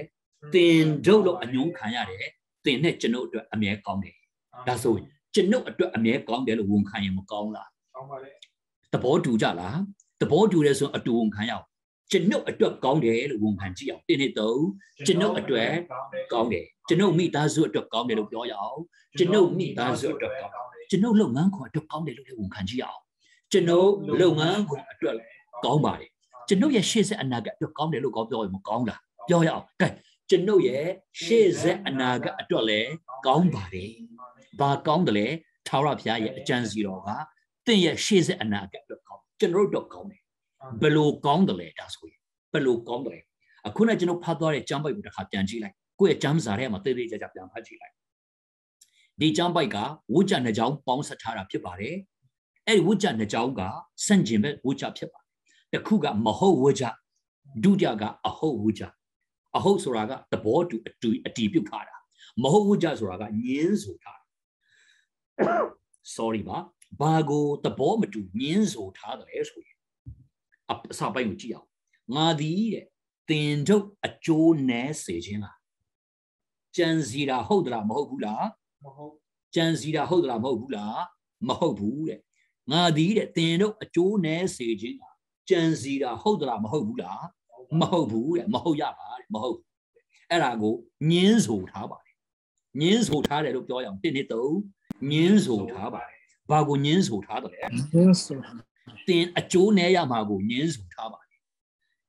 တင်တို့လို့အညုံခံရတယ်တင်နဲ့ကျွန်ုပ်အတွက်အမြဲကောင်းတယ်ဒါဆိုရင်ကျွန်ုပ်အတွက်အမြဲကောင်းတယ်လို့ဝန်ခံရင်မကောင်းလားကောင်းပါလေသဘောတူကြလား သဘောတူတယ်ဆိုရင်အတူဝန်ခံရအောင်ကျွန်ုပ်အတွက်ကောင်းတယ်လို့ဝန်ခံကြည့်အောင်တင်းနှစ်သုံးကျွန်ုပ်အတွက်ကောင်းတယ်ကျွန်ုပ်မိသားစုအတွက်ကောင်းတယ်လို့ပြောရအောင်ကျွန်ုပ်မိသားစုအတွက်ကောင်းကျွန်ုပ်လုပ်ငန်းခွင်အတွက်ကောင်းတယ်လို့လည်းဝန်ခံကြည့်အောင်ကျွန်ုပ်လုပ်ငန်းခွင်အတွက်ကောင်းပါတယ်ကျွန်ုပ်ရဲ့ရှေ့ဆက်အနာဂတ်အတွက်ကောင်းတယ်လို့ကောင်းပြောရင်မကောင်းလားပြောရအောင်ကဲကျွန်ုပ်ရဲ့ရှေ့ဆက်အနာဂတ်အတွက်လည်းကောင်းပါတယ်ဘာကောင်းတယ်လဲထာဝရဘုရားရဲ့အကြံစီတော်ကတင့်ရဲ့ရှေ့ဆက်အနာဂတ်အတွက်ကောင်း ကျွန်တော်တို့ကောင်းတယ်ဘယ်လိုကောင်းတယ်လဲဒါဆိုရင်ဘယ်လိုကောင်းတယ်လဲအခုနကကျွန်တော်ဖတ်သွားတဲ့ကျမ်းပိုက်ကိုတစ်ခါပြန်ကြည့်လိုက်ကိုယ့်ရဲ့ကျမ်းစာထဲမှာတေးသေးကြကြပြန်ဖတ်ကြည့်လိုက်ဒီကျမ်းပိုက်ကဝိဇ္ဇာနှစ်ကြောင်းပေါင်းဆက်ထားတာဖြစ်ပါတယ်အဲ့ဒီဝိဇ္ဇာနှစ်ကြောင်းကဆန့်ကျင်ဘက်ဝိဇ္ဇာဖြစ်ပါတယ်တစ်ခုကမဟုတ်ဝိဇ္ဇာဒုတိယကအဟုတ်ဝိဇ္ဇာအဟုတ်ဆိုတာကသဘောတူအတူအတီးပြုတ်ထားတာမဟုတ်ဝိဇ္ဇာဆိုတာကညင်းဆိုထားတာ sorry ပါ ဘာကိုသဘောမတူညင်းဆိုထားတယ်ဆိုရင်အအစပိုင်းကိုကြည့်အောင်ငါသည်တဲ့တင်တို့အကျိုးနဲ့စေခြင်းလားကြံစီတာဟုတ်သလားမဟုတ်ဘူးလားမဟုတ်ကြံစီတာဟုတ်သလားမဟုတ်ဘူးလားမဟုတ်ဘူးတဲ့ငါသည်တဲ့တင်တို့အကျိုးနဲ့စေခြင်းလားကြံစီတာဟုတ်သလားမဟုတ်ဘူးလားမဟုတ်ဘူးတဲ့မဟုတ်ရပါတဲ့မဟုတ်ဘူးအဲ့ဒါကိုညင်းဆိုထားပါတယ်ညင်းဆိုထားတယ်လို့ပြောရအောင်တစ်နှစ်သုံးညင်းဆိုထားပါတယ် ဘာကိုညင်းဆိုထားတယ်လဲ Yes sir. တင်အကျိုးနဲ့ရမှာကိုညင်းဆိုထားပါတယ်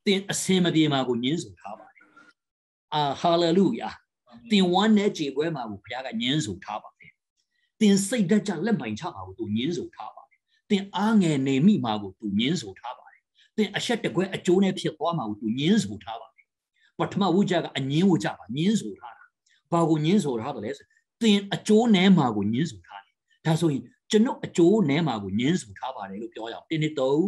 တင်အစင်မပြေမှာကိုညင်းဆိုထားပါတယ်အာဟာလေလုယာတင်ဝမ်းနဲ့ကြေပွဲမှာကိုဘုရားကညင်းဆိုထားပါတယ်တင်စိတ်ဓာတ်ကြလက်မိုင်ချမှာကိုသူညင်းဆိုထားပါတယ်တင်အားငယ်နေမိမှာကိုသူညင်းဆိုထားပါတယ်တင်အဆက်တကွဲအကျိုးနဲ့ဖြစ်သွားမှာကိုသူညင်းဆိုထားပါတယ်ပထမဝိဇ္ဇကအငင်းဝိဇ္ဇပါငင်းဆိုထားတာဘာကိုငင်းဆိုထားတယ်လဲဆိုသင်အကျိုးနဲမှာကိုငင်းဆိုထားတယ်ဒါဆိုရင် ကျွန်ုပ်အကျိုးနဲမှာကိုငင်းဆိုထားပါတယ်လို့ပြောရအောင်တင်းနှစ်သုံး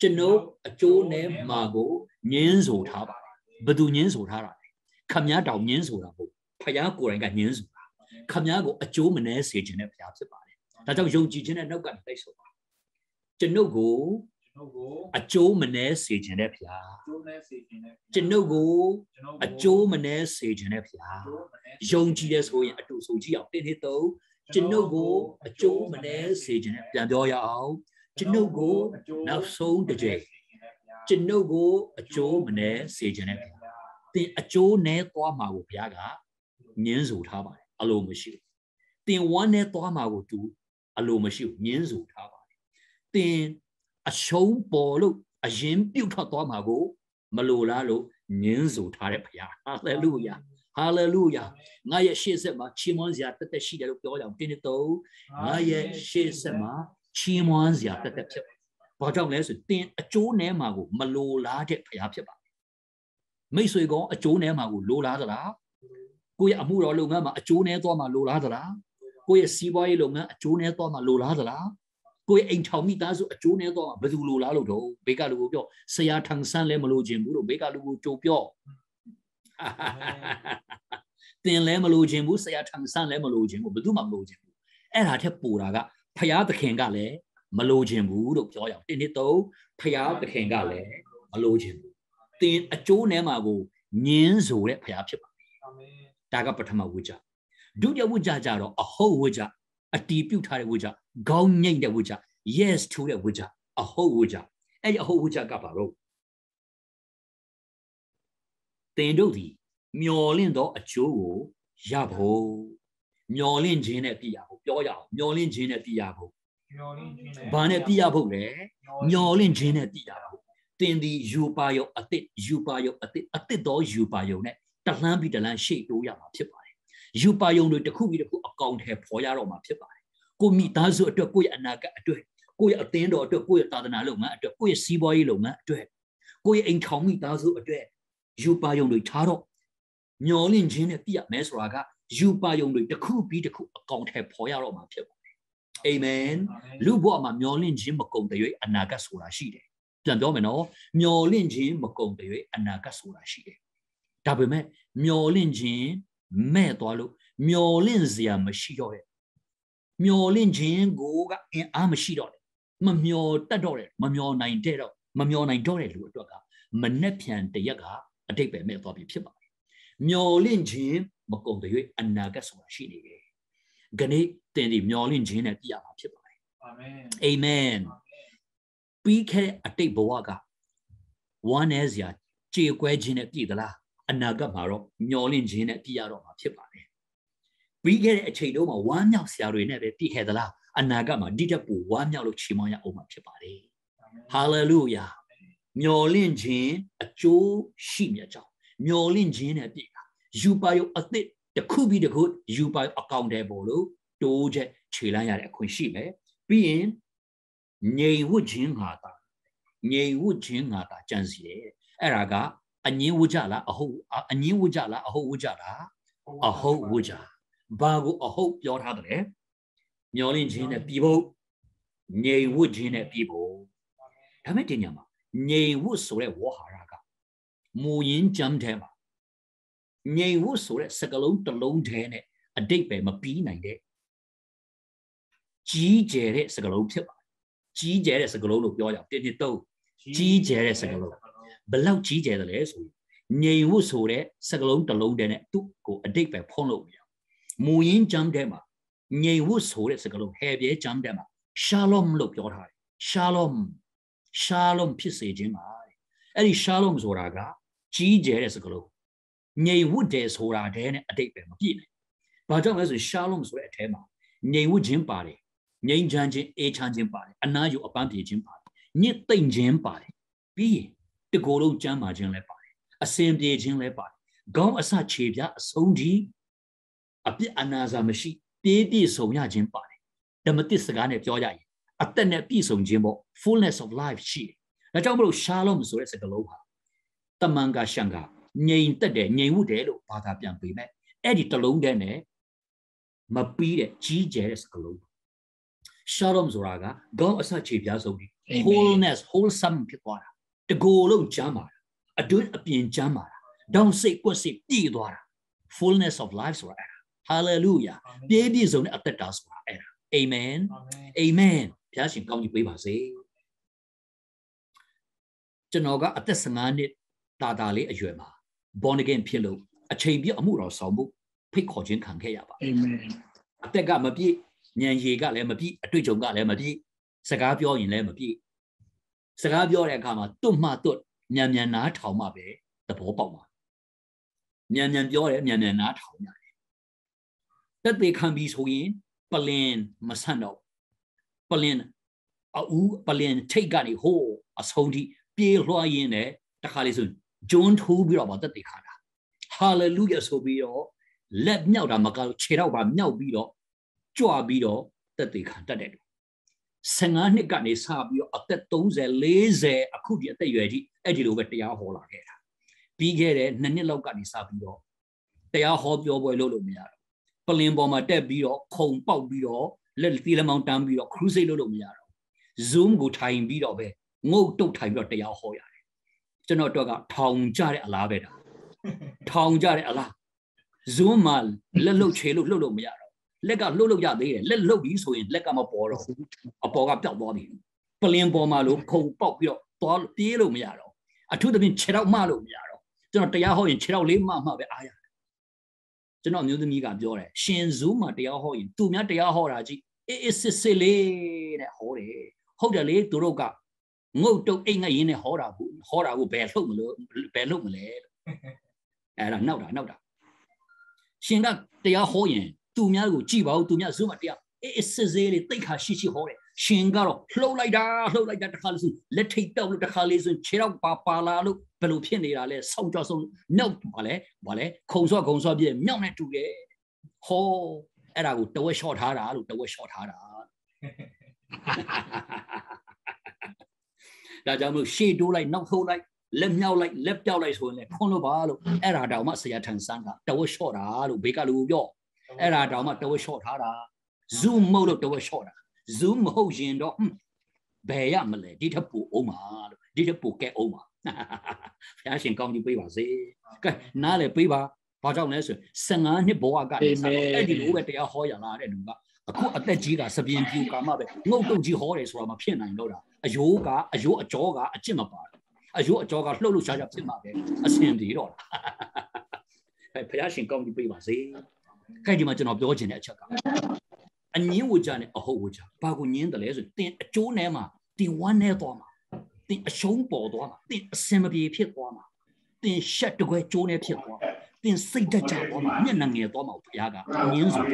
ကျွန်ုပ်အကျိုးနဲမှာကိုငင်းဆိုထားပါတယ်ဘယ်သူငင်းဆိုထားတာလဲခမည်းတော်ငင်းဆိုတာမဟုတ်ဖယားကိုယ်တိုင်ကငင်းဆိုတာခမည်းကိုအကျိုးမနှဲစေခြင်းနဲ့ဖယားဖြစ်ပါတယ်ဒါကြောင့်ယုံကြည်ခြင်းနဲ့နှုတ်ကနေတိုက်ဆိုပါကျွန်ုပ်ကိုကျွန်ုပ်ကိုအကျိုးမနှဲစေခြင်းနဲ့ဖယားကျိုးနဲ့စေခြင်းနဲ့ကျွန်ုပ်ကိုကျွန်ုပ်အကျိုးမနှဲစေခြင်းနဲ့ဖယားယုံကြည်တဲ့ဆိုရင်အတူဆိုကြည့်အောင်တင်းနှစ်သုံး ကျွန်ုပ်ကိုအကျိုးမနှဲစေခြင်းနဲ့ပြန်ပြောရအောင်ကျွန်ုပ်ကိုနောက်ဆုံးတစ်ကြိမ်ကျွန်ုပ်ကိုအကျိုးမနှဲစေခြင်းနဲ့ဖယားသင်အကျိုးနှဲသွားမှာကိုဘုရားကညင်းဆိုထားပါတယ်အလိုမရှိဘူးသင်ဝမ်းနဲ့သွားမှာကိုသူအလိုမရှိဘူးညင်းဆိုထားပါတယ်သင်အရှုံးပေါ်လို့အရင်ပြုတ်ထွက်သွားမှာကို မလိုလားလို့ညင်းဆိုထားတဲ့ဘုရားဟာလေလုယာ ဟာလေလုယာငါရဲ့ရှေ့ဆက်မှာချီးမွမ်းစရာတက်တက်ရှိတယ်လို့ပြောကြအောင်တင်းတစ်သုံးငါရဲ့ရှေ့ဆက်မှာချီးမွမ်းစရာတက်တက်ဖြစ်ပါတယ်။ဘာကြောင့်လဲဆိုတင်အကျိုးနဲမှာကိုမလိုလားတဲ့ဘုရားဖြစ်ပါတယ်။မိတ်ဆွေကောင်အကျိုးနဲမှာကိုလိုလားသလား။ကိုယ့်ရဲ့အမှုတော်လုပ်ငန်းမှာအကျိုးနဲသွားမှာလိုလားသလား။ကိုယ့်ရဲ့စီးပွားရေးလုပ်ငန်းအကျိုးနဲသွားမှာလိုလားသလား။ကိုယ့်ရဲ့အိမ်ထောင်မိသားစုအကျိုးနဲသွားမှာဘယ်သူလိုလားလို့တော့ဘေကလူကိုပြောဆရာထန်ဆန်းလည်းမလိုချင်ဘူးလို့ဘေကလူကိုကြိုပြော တင်လည်းမလိုချင်ဘူးဆရာထန်ဆန်းလည်းမလိုချင်ဘူးဘယ်သူမှမလိုချင်ဘူးအဲ့ဒါထက်ပိုတာကဖရာသခင်ကလည်းမလိုချင်ဘူးလို့ပြောရအောင်တင်းနှစ်သုံးဖရာသခင်ကလည်းမလိုချင်ဘူးတင်အကျိုးနဲမှာကိုညင်းဆိုတဲ့ဖရာဖြစ်ပါအာမင်ဒါကပထမဝိဇ္ဇဒုတိယဝိဇ္ဇကြတော့အဟုတ်ဝိဇ္ဇအတီးပြုတ်ထားတဲ့ဝိဇ္ဇခေါင်းငိမ့်တဲ့ဝိဇ္ဇ yes ထိုးတဲ့ဝိဇ္ဇအဟုတ်ဝိဇ္ဇအဲ့ဒီအဟုတ်ဝိဇ္ဇကပါတော့ တင်တို့ဒီမျော်လင့်သောအကျိုးကိုရဖို့မျော်လင့်ခြင်းနဲ့ပြရဖို့ပြောရအောင်မျော်လင့်ခြင်းနဲ့ပြရဖို့မျော်လင့်ခြင်းနဲ့ဘာနဲ့ပြရဖို့လဲမျော်လင့်ခြင်းနဲ့ပြရဖို့တင်ဒီယူပါယုံအတစ်ယူပါယုံအတစ်အတစ်သောယူပါယုံနဲ့တလှမ်းပြီးတလှမ်းရှေ့တိုးရမှာဖြစ်ပါတယ်ယူပါယုံတွေတစ်ခုပြီးတစ်ခုအကောင့်ထဲပေါ်ရတော့မှာဖြစ်ပါတယ်ကိုမိသားစုအတွက်ကိုယ့်ရဲ့အနာဂတ်အတွက်ကိုယ့်ရဲ့အသင်းတော်အတွက်ကိုယ့်ရဲ့သာသနာလုပ်ငန်းအတွက်ကိုယ့်ရဲ့စီးပွားရေးလုပ်ငန်းအတွက်ကိုယ့်ရဲ့အိမ်ထောင်မိသားစုအတွက် ယူပါယုံတွေထားတော့မျော်လင့်ခြင်းနဲ့ပြရမယ်ဆိုတာကယူပါယုံတွေတစ်ခုပြီးတစ်ခုအကောင့်ထဲပေါ်ရတော့မှာဖြစ်ပါတယ်အာမင်လူဘဝမှာမျောလင့်ခြင်းမကုန်တဲ့၍အနာဂတ်ဆိုတာရှိတယ်။ပြန်ပြောမယ်နော်။မျောလင့်ခြင်းမကုန်တဲ့၍အနာဂတ်ဆိုတာရှိတယ်။ဒါပေမဲ့မျောလင့်ခြင်းမဲ့သွားလို့မျောလင့်စရာမရှိတော့တဲ့။မျောလင့်ခြင်းကိုကအင်အားမရှိတော့တယ်။မမျောတတ်တော့တယ်မမျောနိုင်တဲ့တော့မမျောနိုင်တော့တဲ့လူအတွက်ကမနဲ့ဖြန်တရက်က အတိတ်ပဲမဲ့သွားပြီဖြစ်ပါတယ်။မျောလင့်ခြင်းမကုန်တဲ့၍အနာဂတ်ဆိုတာရှိနေတယ်။ခဏတင်ဒီမျောလင့်ခြင်းနဲ့ပြရမှာဖြစ်ပါတယ်အာမင်အာမင်ပြီးခဲ့တဲ့အတိတ်ဘဝကဝမ်းနေစရာကြေကွဲခြင်းနဲ့ပြည်သလားအနာဂတ်မှာတော့မျောလင့်ခြင်းနဲ့ပြည်ရတော့မှာဖြစ်ပါတယ်ပြီးခဲ့တဲ့အချိန်တုန်းကဝမ်းမြောက်စရာတွေနဲ့ပဲပြည်ခဲ့သလားအနာဂတ်မှာဒီတက်ပူဝမ်းမြောက်လို့ချီးမွမ်းရအောင်မှာဖြစ်ပါတယ်ဟာလေလုယာ မျောလင့်ခြင်းအကျိုးရှိမြတ်ကြောင်းမျောလင့်ခြင်းနဲ့ပြည်တာယူပါယုအသစ်တစ်ခုပြီးတစ်ခုယူပါယုအကောင့်ထဲပေါ်လို့တိုးချက်ခြေလမ်းရတဲ့အခွင့်ရှိမယ်ပြီးရင်ငြိမ်ဝတ်ခြင်းဟာတာငြိမ်ဝတ်ခြင်းဟာတာကြံစီတယ်အဲ့ဒါကအငင်းဝတ်ကြလားအဟုတ်အငင်းဝတ်ကြလားအဟုတ်ဝတ်ကြလားအဟုတ်ဝတ်ကြဘာကိုအဟုတ်ပြောထားတယ်မျောလင့်ခြင်းနဲ့ပြီးဖို့ငြိမ်ဝတ်ခြင်းနဲ့ပြီးဖို့ဒါမဲ့တင်ညာမှာ ငြိမ်ဝတ်ဆိုတဲ့ဝဟာရကမူရင်းကြမ်းထဲမှာငြိမ်ဝတ်ဆိုတဲ့စကလုံးတစ်လုံးထဲနဲ့အတိတ်ပဲမပြီးနိုင်တဲ့ကြီးကျယ်တဲ့စကလုံးဖြစ်ပါတယ်ကြီးကျယ်တဲ့စကလုံးလို့ပြောကြအောင်တင်းတင်းတုံးကြီးကျယ်တဲ့စကားလုံးဘယ်လောက်ကြီးကျယ်တယ်လဲဆိုရင်ငြိမ်ဝတ်ဆိုတဲ့စကလုံးတစ်လုံးတည်းနဲ့သူ့ကိုအတိတ်ပဲဖုံးလို့မရဘူးမူရင်းဂျမ်တဲမှာငြိမ်ဝတ်ဆိုတဲ့စကလုံးဟဲပြဲဂျမ်တဲမှာရှာလောမ်လို့ပြောထားတယ်ရှာလောမ် ရှာလောမ်ဖြစ်စေခြင်းပါတဲ့အဲ့ဒီရှာလောမ်ဆိုတာကကြီးကျယ်တဲ့စကလုံးငြိမ်ဝတ်တယ်ဆိုတာတည်းနဲ့အတိတ်ပဲမပြည့်နိုင်ဘာကြောင့်လဲဆိုရင်ရှာလောမ်ဆိုတဲ့အထဲမှာငြိမ်ဝတ်ခြင်းပါတယ်ငြိမ်ချမ်းခြင်းအေးချမ်းခြင်းပါတယ်အနာယူအပန်းပြေခြင်းပါတယ်ညစ်သိမ့်ခြင်းပါတယ်ပြီးရင်တကိုယ်လုံးကျမ်းမာခြင်းလည်းပါတယ်အစင်ပြေခြင်းလည်းပါတယ်ခေါင်းအစခြေပြအဆုံးထိအပြစ်အနာစာမရှိ ပြေးပြည့်စုံရခြင်းပါတယ်ဓမ္မတိစကားနဲ့ပြောရရင် အသက်နဲ့ပြည့်စုံခြင်းပေါ့ fullness of life ရှိတယ်ဒါကြောင့်မလို့ shalom ဆိုတဲ့စကားလုံးဟာတမန်ကရှန်ကငြိမ်သက်တယ်ငြိမ်ဝတ်တယ်လို့ဘာသာပြန်ပေးမယ်အဲ့ဒီတလုံးတည်းနဲ့မပြီးတဲ့ကြီးကျယ်တဲ့စကားလုံး shalom ဆိုတာကခေါင်းအစခြေပြားဆုံးဒီ wholeness wholesome ဖြစ်သွားတာတကိုယ်လုံးကျမ်းပါတာအတွင်းအပြင်ကျမ်းပါတာတောင်းစိတ်ကွက်စိတ်ပြည့်သွားတာ fullness of life ဆိုတာအဲ့ဒါ hallelujah ပြည့်ပြည့်စုံတဲ့အသက်တာဆိုတာအဲ့ဒါ amen amen ဘုရားရှင်ကောင်းကြီးပေးပါစေကျွန်တော်ကအသက်15နှစ်တာတာလေးအရွယ်မှာ born again ဖြစ်လို့အချိန်ပြည့်အမှုတော်ဆောင်မှုဖိတ်ခေါ်ခြင်းခံခဲ့ရပါအာမင်အသက်ကမပြည့်ဉာဏ်ရည်ကလည်းမပြည့်အတွေ့အကြုံကလည်းမပြည့်စကားပြောရင်လည်းမပြည့်စကားပြောတဲ့အခါမှာတွတ်မှတွတ်ညံညံနားထောင်မှပဲသဘောပေါက်မှာညံညံပြောတယ်ညံညံနားထောင်ရတယ်တက်သေးခံပြီးဆိုရင်ပလင်မဆန့်တော့ ပလင်အူးပလင်ထိတ်ကနေဟိုးအဆုံးထိပြေးလွှားရင်းနဲ့တခါလေးဆိုဂျွန်းထိုးပြီးတော့ဗတက်သေးခါတာဟာလေလုယာဆိုပြီးတော့လက်မြောက်တာမကလို့ခြေတော့ပါမြောက်ပြီးတော့ကြွပြီးတော့တက်သေးခံတတ်တယ်15နှစ်ကနေစပြီးတော့အသက်30 40အခုဒီအသက်အရွယ်ကြီးအဲ့ဒီလိုပဲတရားဟောလာခဲ့တာပြီးခဲ့တဲ့နှစ်နှစ်လောက်ကနေစပြီးတော့တရားဟောပြောပွဲလုပ်လို့မရတော့ပလင်ပေါ်မှာတက်ပြီးတော့ခုံပေါက်ပြီးတော့ လက်တီလမောင်တန်းပြီးတော့ crusade လုပ်လို့မရတော့ zoom ကိုထိုင်ပြီးတော့ပဲငုတ်တုတ်ထိုင်ပြီးတော့တရားဟောရတယ်ကျွန်တော်တော့ကထောင်ကြတဲ့အလားပဲတာထောင်ကြတဲ့အလား zoom မှာလက်လုတ်ချေလို့လှုပ်လို့မရတော့လက်ကလှုပ်လို့ရသေးတယ်လက်လှုပ်ပြီးဆိုရင်လက်ကမပေါ်တော့အပေါ်ကပျောက်သွားပြီပလင်ပေါ်မှာလို့ခုံပေါက်ပြီးတော့သွားပြေးလို့မရတော့အထူးသဖြင့်ခြေတော့မလို့မရတော့ကျွန်တော်တရားဟောရင်ခြေတော့လေးမမှပဲအားရတယ်ကျွန်တော်မျိုးသမီးကပြောတယ်ရှင် zoom မှာတရားဟောရင်သူများတရားဟောတာကြီး အေးအေးစစ်စစ်လေးတဲ့ဟောတယ်ဟုတ်တယ်လေသူတို့ကငုတ်တုတ်အိတ်ငတ်ရင်းနဲ့ဟောတာကိုဟောတာကိုဘယ်လှုပ်မလို့ဘယ်လှုပ်မလဲအဲ့ဒါနောက်တာနောက်တာရှင်ကတရားဟောရင်သူများကိုကြည်ပါဦးသူများဇုံးမှာတရားအေးအေးစစ်စစ်လေးတိတ်ခါရှိရှိဟောတယ်ရှင်ကတော့လှုပ်လိုက်တာလှုပ်လိုက်တာတခါလို့ဆိုလက်ထိတ်တောက်လို့တခါလေးဆိုခြေတော့ပါပါလာလို့ဘယ်လိုဖြစ်နေတာလဲဆောင်းကြောက်ဆုံးမြောက်ပါလဲဘာလဲခုံစောခုံစောပြည့်မြောက်နဲ့တူတယ်ဟော အဲ့ဒါကိုတဝက်လျှော့ထားတာလို့တဝက်လျှော့ထားတာဒါကြောင့်မို့ရှေ့တိုးလိုက်နောက်ထိုးလိုက်လက်မြောက်လိုက်လက်ပြောက်လိုက်ဆိုရင်လည်းခွန်းလို့ပါလို့အဲ့ဒါတောင်မှဆရာထန်ဆန်းကတဝက်လျှော့တာလို့ဘေးကလူပြောအဲ့ဒါတောင်မှတဝက်လျှော့ထားတာ zoom မဟုတ်လို့တဝက်လျှော့တာ zoom မဟုတ်ရင်တော့ဘယ်ရမလဲဒီထက်ပိုအောင်ပါလို့ဒီထက်ပိုကဲအောင်ပါဘုရားရှင်ကောင်းကြီးပေးပါစေကဲနားလေပေးပါ ဘာကြောင့်လဲဆိုရင်15နှစ်ဘဝကနေစအဲ့ဒီလိုပဲတရားဟောရလာတဲ့လူကအခုအသက်ကြီးတာစပြင်းပြူကာမပဲငုတ်တုတ်ကြီးဟောတယ်ဆိုတာမဖြစ်နိုင်တော့တာအယိုးကအယိုးအကြောကအကျင့်မပါအယိုးအကြောကလှုပ်လှုပ်ရှားရှားဖြစ်မှာပဲအဆင်ပြေတော့လားဘုရားရှင်ကောင်းကြီးပေးပါစေခိုက်ဒီမှာကျွန်တော်ပြောချင်တဲ့အချက်ကအငင်းဝကြနဲ့အဟုတ်ဝကြဘာကိုငင်းတယ်လဲဆိုတင်အကျိုးနဲ့မှာတင်ဝမ်းနဲ့သွားမှာတင်အရှုံးပေါ်သွားမှာတင်အစင်မပြေဖြစ်သွားမှာတင်ရှက်တကွဲကျိုးနဲ့ဖြစ်သွားမှာ တင်စိတ်ဓာတ်ကြသွားမှာမျက်နှာငယ်သွားမှာဘုရားကငင်းဆို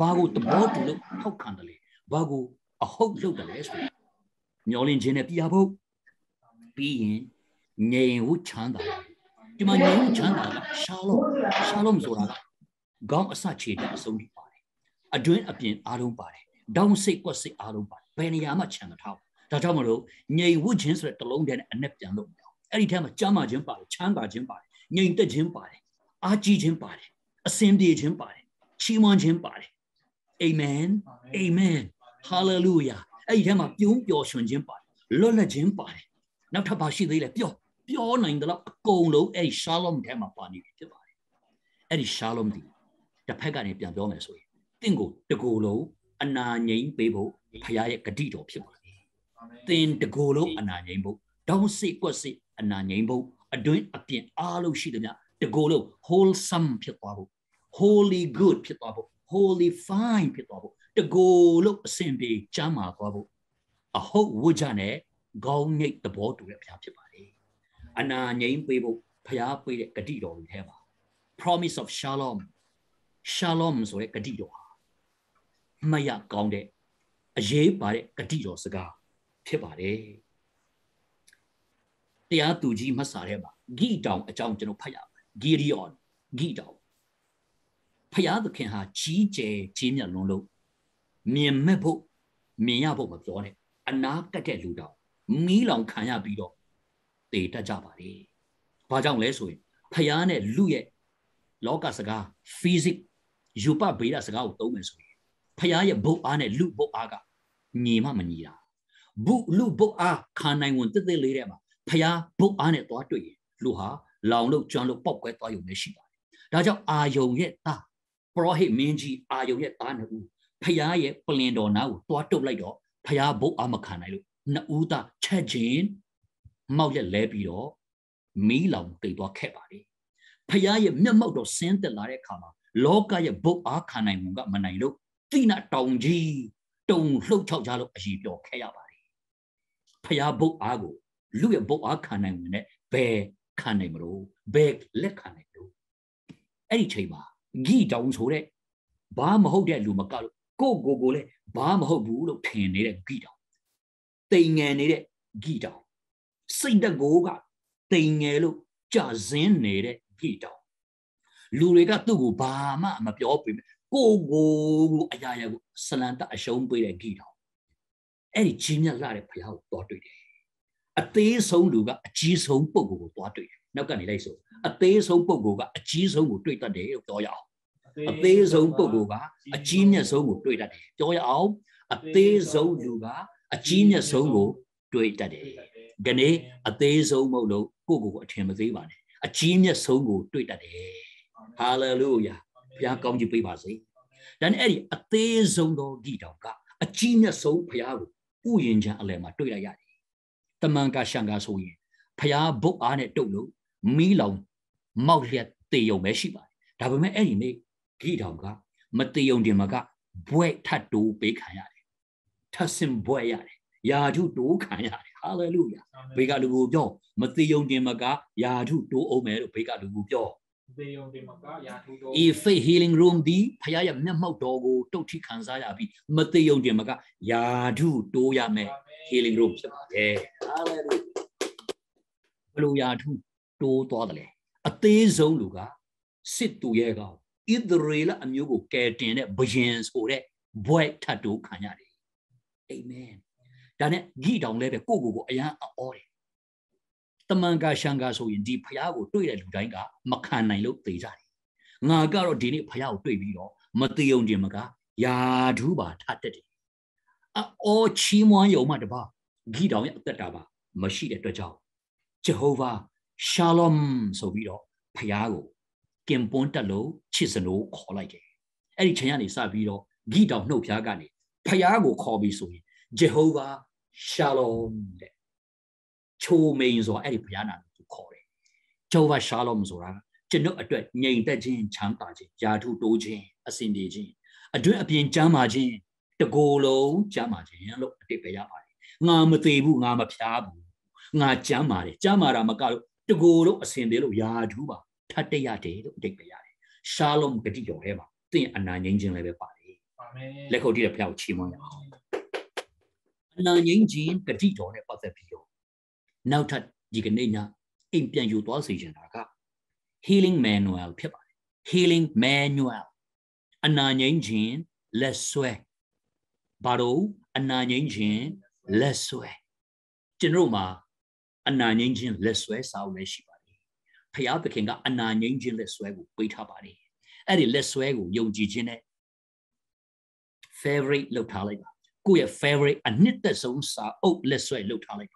ဘာကိုတဘောတူလို့ထောက်ခံတယ်လေဘာကိုအဟုတ်လုပ်တယ်လဲဆိုမျောလင်းခြင်းနဲ့တရားဖို့ပြီးရင်ငြိမ်ဝချမ်းသာဒီမှာငြိမ်ဝချမ်းသာကရှာလုံးရှာလုံးဆိုတာကခေါင်းအစခြေတဲ့အဆုံးထိပါတယ်အတွင်းအပြင်အားလုံးပါတယ်ဒေါင်းစိတ်ကွက်စိတ်အားလုံးပါတယ်ဘယ်နေရာမှခြံမထားဘူးဒါကြောင့်မလို့ငြိမ်ဝခြင်းဆိုတဲ့တလုံးတည်းနဲ့အနဲ့ပြန်လို့မရဘူးအဲ့ဒီထဲမှာကြမ်းမာခြင်းပါတယ်ချမ်းသာခြင်းပါတယ်ငြိမ်သက်ခြင်းပါတယ် အားကြီးခြင်းပါတယ်အစင်ပြေခြင်းပါတယ်ချီးမွမ်းခြင်းပါတယ်အာမင်အာမင်ဟာလေလုယာအဲ့ဒီထဲမှာပြုံးပျော်ရွှင်ခြင်းပါတယ်လွတ်လပ်ခြင်းပါတယ်နောက်ထပ်ပါရှိသေးလဲပြောပြောနိုင်တယ်လို့အကုန်လုံးအဲ့ဒီ shalom ထဲမှာပါနေပြီဖြစ်ပါတယ်အဲ့ဒီ shalom ဒီတစ်ဖက်ကနေပြန်ပြောမယ်ဆိုရင်တင့်ကိုတကူလုံးအနာငိမ့်ပေးဖို့ဖခင်ရဲ့ဂတိတော်ဖြစ်ပါတယ်။တင်တကူလုံးအနာငိမ့်ဖို့တောင်းစိတ်ကွက်စိတ်အနာငိမ့်ဖို့အတွင်းအပြင်အားလုံးရှိတယ်များ တကူလုံး wholesome ဖြစ်သွားဖို့ holy good ဖြစ်သွားဖို့ holy fine ဖြစ်သွားဖို့တကူလုံးအစဉ်ပြေကျမ်းမာသွားဖို့အဟုတ်ဝကြနဲ့ခေါင်းငိတ်သဘောတူတဲ့ဘုရားဖြစ်ပါတယ်။အနာငိမ့်ပေးဖို့ဘုရားပေးတဲ့ဂတိတော်တွေထဲမှာ promise of shalom shalom ဆိုတဲ့ဂတိတော်ဟာမရကောင်းတဲ့အရေးပါတဲ့ဂတိတော်စကားဖြစ်ပါတယ်တရားသူကြီးမဆာထဲမှာဂိတောင်အကြောင်းကျွန်တော်ဖတ်ရပါ တယ်ဂီရီယွန်ဂိတောင်ဖယားသခင်ဟာကြီးကျယ်ကြီးမြတ်လွန်းလို့မြင်မဲ့ဖို့မြင်ရဖို့မပြောနဲ့အနာကတ်တဲ့လူတော်မီးလောင်ခံရပြီးတော့တည်တတ်ကြပါလေ။ဘာကြောင့်လဲဆိုရင်ဖျားနဲ့လူရဲ့လောကစကား physics ယူပဗေဒစကားကိုသုံးမယ်ဆိုရင်ဖျားရဲ့ဘုတ်အားနဲ့လူဘုတ်အားကညီမှမညီတာဘုလူဘုတ်အားခါနိုင်ဝင်တက်တက်လေးတဲ့မှာဖျားဘုတ်အားနဲ့သွားတွေ့ရင်လူဟာ လောင်လို့ကျွမ်းလို့ပောက်ကွဲသွားရုံနဲ့ရှိပါတယ်ဒါကြောင့်အာယုံရဲ့သားပရောဟိတ်မင်းကြီးအာယုံရဲ့သားနှစ်ဦးဖျားရဲ့ပလင်တော်နားကိုတွားတုတ်လိုက်တော့ဖျားဘုတ်အားမခံနိုင်လို့နှစ်ဦးသားချက်ချင်းမောက်ရက်လဲပြီးတော့မီးလောင်တိတ်သွားခဲ့ပါလေဖျားရဲ့မျက်မှောက်တော့ဆင်းသက်လာတဲ့အခါမှာလောကရဲ့ဘုတ်အားခံနိုင်မှုကမနိုင်လို့တိနာတောင်ကြီးတုံလှုပ်ချောက်ကြလို့အည်ပြောခဲ့ရပါတယ်ဖျားဘုတ်အားကိုလူရဲ့ဘုတ်အားခံနိုင်မှုနဲ့ဘယ် ခံနိုင်မလို့ဘယ်လက်ခံနိုင်လို့အဲ့ဒီချိန်မှာဂီတောင်ဆိုတဲ့ဘာမဟုတ်တဲ့လူမကလို့ကိုကိုကိုလည်းဘာမဟုတ်ဘူးလို့ထင်နေတဲ့ဂီတောင်တိမ်ငယ်နေတဲ့ဂီတောင်စိတ်တကိုးကတိမ်ငယ်လို့ကြာစင်းနေတဲ့ဂီတောင်လူတွေကသူ့ကိုဘာမှမပြောပေမဲ့ကိုကိုကိုအရာရာကိုဆလန်တအရှုံးပေးတဲ့ဂီတောင်အဲ့ဒီကြီးမြတ်လာတဲ့ဘုရားကိုတော်တွေ့တယ် အသေးဆုံးလူကအကြီးဆုံးပုဂ္ဂိုလ်ကိုသွားတွေ့တယ်နောက်ကနေလိုက်ဆိုအသေးဆုံးပုဂ္ဂိုလ်ကအကြီးဆုံးကိုတွေ့တတ်တယ်လို့ပြောရအောင်အသေးဆုံးပုဂ္ဂိုလ်ကအကြီးမြတ်ဆုံးကိုတွေ့တတ်တယ်ပြောရအောင်အသေးဆုံးလူကအကြီးမြတ်ဆုံးကိုတွေ့တတ်တယ်ဒီနေ့အသေးဆုံးမဟုတ်လို့ကိုယ့်ကိုယ်ကိုအထင်မသေးပါနဲ့အကြီးမြတ်ဆုံးကိုတွေ့တတ်တယ်ဟာလေလုယာဘုရားကောင်းကြီးပေးပါစေဒါနဲ့အဲ့ဒီအသေးဆုံးသောဂီတောင်ကအကြီးမြတ်ဆုံးဘုရားကိုဥယျင်ချံအလယ်မှာတွေ့လိုက်ရတယ်တ မန်ကရှံကဆိုရင်ဘုရားဘုတ်အားနဲ့တုတ်လို့မီးလောင်မောက်လျက်တေယုံပဲရှိပါတယ်ဒါပေမဲ့အဲ့ဒီနေ့ဂီတောင်ကမတေယုံတင်မှာကဘွဲ့ထတ်တိုးပေးခံရတယ်ထတ်စင်ဘွဲ့ရတယ်ယာထုတိုးခံရတယ်ဟာလေလုယာဘေကလူကိုပြောမတေယုံတင်မှာကယာထုတိုးအောင်မယ်လို့ဘေကလူကိုပြော သေယုံတင်မကယာထုတော် a faith healing room ဒီဖခင်ရဲ့မျက်မှောက်တော်ကိုတုတ်ထိခံစားရပြီးမတေယုံတင်မှာကယာထုတိုးရမယ် healing room ဖြစ်ပါတယ် hallelujah ဘလို့ယာထုတိုးသွားတယ်လေအသေးဆုံးလူကစစ်သူရဲ့ကောင်ဣသရေလအမျိုးကိုကယ်တင်တဲ့ဘယင်ဆိုတဲ့ဘွဲ့ထတ်တိုးခံရတယ်အာမင်ဒါနဲ့ဂိတောင်လည်းပဲကိုကိုကိုအရန်အောတယ် တမန်ကရှံကဆိုရင်ဒီဖះကိုတွေ့တဲ့လူတိုင်းကမခံနိုင်လို့သေကြတယ်ငါကတော့ဒီနေ့ဖះကိုတွေ့ပြီးတော့မသေးုံခြင်းမကယာဓုပါထတက်တယ်အော်ချီးမွမ်းယုံမှတပါဂိတောင်ရဲ့အသက်တာပါမရှိတဲ့အတွက်ကြောင့်ဂျေဟောဗာရှာလောမ်ဆိုပြီးတော့ဖះကိုကင်ပွန်းတက်လို့ချစ်စနိုးခေါ်လိုက်တယ်အဲ့ဒီချိန်ကနေစပြီးတော့ဂိတောင်နှုတ်ဖျားကနေဖះကိုခေါ်ပြီးဆိုရင်ဂျေဟောဗာရှာလောမ်တဲ့ ချိုမိန်ဆိုတာအဲ့ဒီဘုရားနာမည်ကိုခေါ်တယ်ဂျောဗာရှာလောမ်ဆိုတာကျွန်ုပ်အတွက်ငြိမ်သက်ခြင်းချမ်းသာခြင်းယာထုတိုးခြင်းအစဉ်ပြေခြင်းအတွင်းအပြင်ကျမ်းမာခြင်းတကိုယ်လုံးကျမ်းမာခြင်းလို့အတိတ်ပဲရပါတယ်ငါမသေးဘူးငါမဖျားဘူးငါကျမ်းမာတယ်ကျမ်းမာတာမကလို့တကိုယ်လုံးအစဉ်သေးလို့ယာထုပါထတ်တရတယ်လို့အတိတ်ပဲရတယ်ရှာလုံဂတိတော်ထဲမှာသင်အနာငြိမ်းခြင်းလည်းပဲပါတယ်အာမင်လက်ခုပ်တီးတဲ့ဘုရားကိုချီးမွမ်းရအောင်အနာငြိမ်းခြင်းဂတိတော်နဲ့ပတ်သက်ပြီးတော့ နောက်ထပ်ဒီကနေ့ညအိမ်ပြန်ယူသွားစေချင်တာက healing manual ဖြစ်ပါတယ် healing manual အနာငြိမ်းခြင်းလက်ဆွဲဘာလို့အနာငြိမ်းခြင်းလက်ဆွဲကျွန်တော်မှာအနာငြိမ်းခြင်းလက်ဆွဲစာအုပ်လည်းရှိပါတယ်ဖျားသခင်ကအနာငြိမ်းခြင်းလက်ဆွဲကိုပေးထားပါတယ်အဲ့ဒီလက်ဆွဲကိုယုံကြည်ခြင်းနဲ့ favorite လောက်ထားလိုက်ပါကိုယ့်ရဲ့ favorite အနှစ်သက်ဆုံးစာအုပ်လက်ဆွဲလောက်ထားလိုက်ပါ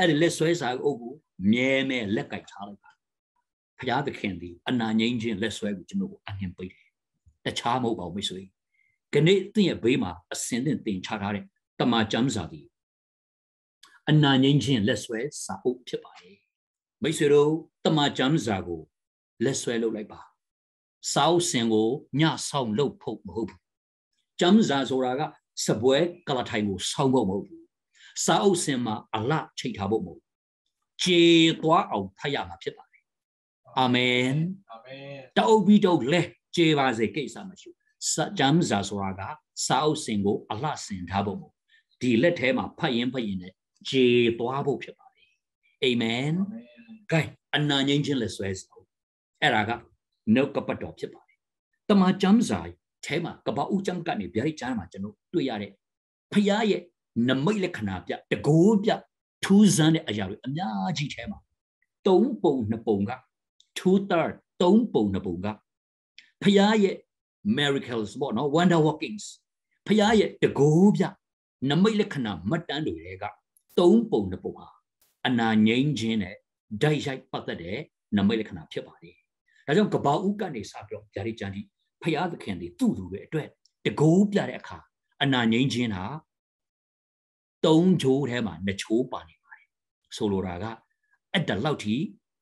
အဲ့ဒီလက်ဆွဲစာအုပ်ကိုမြဲမြဲလက်ကင်ထားလိုက်ပါဘုရားသခင်သည်အနာငြိမ်းခြင်းလက်ဆွဲကိုကျွန်တော်ကိုအနှင်ပေးတယ်တခြားမဟုတ်ပါဘူးမိတ်ဆွေခဏတင့်ရဲ့ဘေးမှာအစင်းတင်တင်ချထားတဲ့တမန်ကျမ်းစာသည်အနာငြိမ်းခြင်းလက်ဆွဲစာအုပ်ဖြစ်ပါတယ်မိတ်ဆွေတို့တမန်ကျမ်းစာကိုလက်ဆွဲလုပ်လိုက်ပါစာအုပ်စင်ကိုညဆောင်လုပ်ဖို့မဟုတ်ဘူးကျမ်းစာဆိုတာကစပွဲကလထိုင်ကိုဆောင်းဖို့မဟုတ်ဘူး စာအုပ်စင်မှာအလချိတ်ထားဖို့မဟုတ်ခြေသွားအောင်ဖတ်ရမှာဖြစ်ပါတယ်အာမင်အာမင်တအုပ်ပြီးတော့လဲခြေပါစေကိစ္စမရှိဘူးစဂျမ်ဇာဆိုတာကစာအုပ်စင်ကိုအလှဆင်ထားဖို့မဟုတ်ဒီလက်ထဲမှာဖတ်ရင်ဖတ်ရင်နဲ့ခြေသွားဖို့ဖြစ်ပါတယ်အာမင်အာမင်ကဲအနာငိမ့်ခြင်းလက်ဆွဲစာအုပ်အဲ့ဒါကနှုတ်ကပတ်တော်ဖြစ်ပါတယ်တမန်ကျမ်းစာထဲမှာကပ္ပဦးကျမ်းကနေဗျာဒိတ်ကျမ်းမှာကျွန်တော်တွေ့ရတဲ့ဖခင်ရဲ့ နမိတ်လက္ခဏာပြတကိုးပြထူးဆန်းတဲ့အရာတွေအများကြီးထဲမှာသုံးပုံနှစ်ပုံကထ two third သုံးပုံနှစ်ပုံကဖျားရဲ့ miracles ပေါ့နော် wonder workings ဖျားရဲ့တကိုးပြနမိတ်လက္ခဏာမှတ်တမ်းတွေကသုံးပုံနှစ်ပုံဟာအနာငိမ့်ခြင်းနဲ့ဓာတ်ရိုက်ပတ်သက်တဲ့နမိတ်လက္ခဏာဖြစ်ပါတယ်။ဒါကြောင့်ကဘာဦးကနေစပြီးတော့ဗျာဒိတ်ကျမ်းဒီဖျားသခင်တွေသူ့လူတွေအတွက်တကိုးပြတဲ့အခါအနာငိမ့်ခြင်းဟာ သုံးချိုးထဲမှာနှစ်ချိုးပါနေပါတယ်။ဆိုလိုတာကအဲ့တလောက်ထိ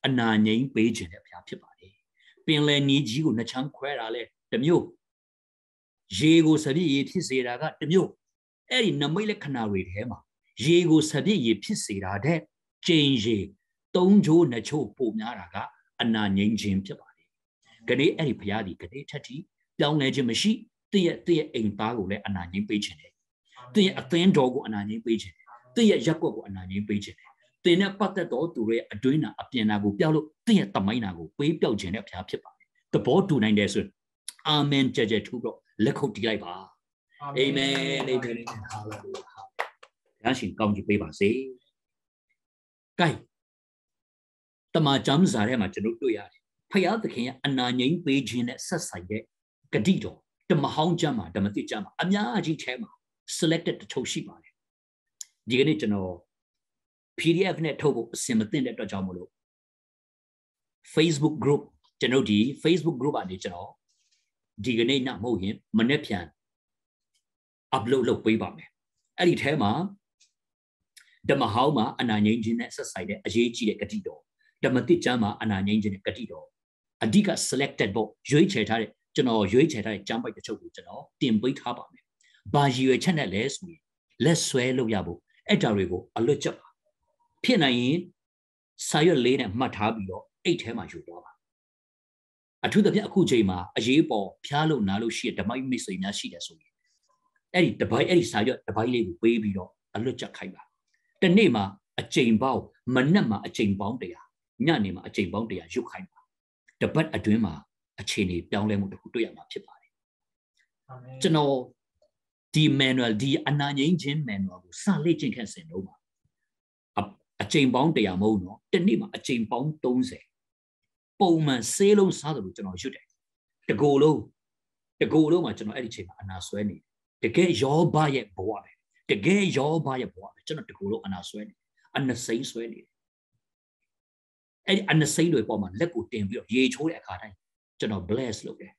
အနာငိမ့်ပေးခြင်းတဲ့ဘုရားဖြစ်ပါတယ်။ပင်လယ်နီးကြီးကိုနှစ်ချမ်းခွဲတာလဲတမျိုးရေကိုစပြည့်ရေဖြစ်စေတာကတမျိုးအဲ့ဒီနမိတ်လက္ခဏာတွေထဲမှာရေကိုစပြည့်ရေဖြစ်စေတာတဲ့ကျိန်ရေသုံးချိုးနှစ်ချိုးပိုများတာကအနာငိမ့်ခြင်းဖြစ်ပါတယ်။ခနေ့အဲ့ဒီဘုရားဒီခနေ့ထက်ထိပြောင်းလဲခြင်းမရှိတည့်ရဲ့တည့်ရဲ့အိမ်သားကိုလည်းအနာငိမ့်ပေးခြင်းတယ်။ တည့်ရဲ့အသင်းတော်ကိုအနာငိမ့်ပေးခြင်းတယ်။တည့်ရဲ့ရက်ကွက်ကိုအနာငိမ့်ပေးခြင်းတယ်။တင်နဲ့ပတ်သက်တော်သူရဲ့အတွင်းနာအပြင်နာကိုပြောက်လို့တည့်ရဲ့တမိုင်းနာကိုပေးပြောက်ခြင်းတဲ့ဘုရားဖြစ်ပါတယ်။သဘောတူနိုင်တယ်ဆိုအာမင်ကြကြထူတော့လက်ခုပ်တီးလိုက်ပါ။အာမင်အာမင်ဟာလေလုယာ။ဘုရားရှင်ကောင်းချီးပေးပါစေ။ကဲတမန်ကျမ်းစာထဲမှာကျွန်တော်တွေ့ရတယ်ဖယားသခင်ရဲ့အနာငိမ့်ပေးခြင်းနဲ့ဆက်ဆိုင်တဲ့ဂတိတော်ဓမ္မဟောင်းကျမ်းမှာဓမ္မသစ်ကျမ်းမှာအများကြီးထဲမှာ selected တချို့ရှိပါတယ်ဒီကနေ့ကျွန်တော် PDF နဲ့ထုတ်ဖို့အစင်မသိတဲ့အတွက်ကြောင့်မလို့ Facebook group ကျွန်တော်ဒီ Facebook group ကနေကျွန်တော်ဒီကနေ့ညမဟုတ်ရင်မနေ့ပြန် upload လုပ်ပေးပါမယ်အဲ့ဒီထဲမှာဓမ္မဟောင်းမှာအနာငိမ့်ခြင်းနဲ့ဆက်ဆိုင်တဲ့အရေးကြီးတဲ့ဂတိတော်ဓမ္မတိကျမ်းမှာအနာငိမ့်ခြင်းနဲ့ဂတိတော်အဓိက selected ပေါ့ရွေးချယ်ထားတဲ့ကျွန်တော်ရွေးချယ်ထားတဲ့ကျမ်းပိုက်တစ်ချုပ်ကိုကျွန်တော်တင်ပေးထားပါမယ်။ ဘာရည်ရွယ်ချက်နဲ့လဲဆိုရင်လက်ဆွဲလုပ်ရဖို့အဲ့ဒါတွေကိုအလွတ်ချက်ပါ။ဖြစ်နိုင်ရင်စာရွက်လေးနဲ့မှတ်ထားပြီးတော့အိတ်ထဲမှာယူသွားပါ။အထူးသဖြင့်အခုချိန်မှာအရေးပေါ်ဖျားလို့နားလို့ရှိတဲ့ဓမ္မမိတ်ဆွေများရှိတယ်ဆိုရင်အဲ့ဒီတပိုင်းအဲ့ဒီစာရွက်တပိုင်းလေးကိုပေးပြီးတော့အလွတ်ချက်ခိုင်းပါ။တနေ့မှာအချိန်ပေါင်းမနက်မှာအချိန်ပေါင်းတရားညနေမှာအချိန်ပေါင်းတရားရုပ်ခိုင်းပါတပတ်အတွင်းမှာအခြေအနေပြောင်းလဲမှုတစ်ခုတွေ့ရမှာဖြစ်ပါတယ်ကျွန်တော် ဒီ manual ဒီအနာငိမ့်ခြင်း manual ကိုစလေ့ကျင့်ခဲ့စဉ်တော့ပါအချိန်ပေါင်းတရားမဟုတ်တော့တနေ့မှာအချိန်ပေါင်း30ပုံမှန်ဆေးလုံးစားတယ်လို့ကျွန်တော်ရွတ်တယ်တကိုယ်လုံးတကိုယ်လုံးမှာကျွန်တော်အဲ့ဒီချိန်မှာအနာဆွဲနေတယ်တကယ်ယောဘရဲ့ဘဝပဲတကယ်ယောဘရဲ့ဘဝပဲကျွန်တော်တကိုယ်လုံးအနာဆွဲနေအနစိမ့်ဆွဲနေတယ်အဲ့ဒီအနစိမ့်တွေပေါ်မှာလက်ကိုတင်ပြီးတော့ရေချိုးတဲ့အခါတိုင်းကျွန်တော် bless လုပ်တယ်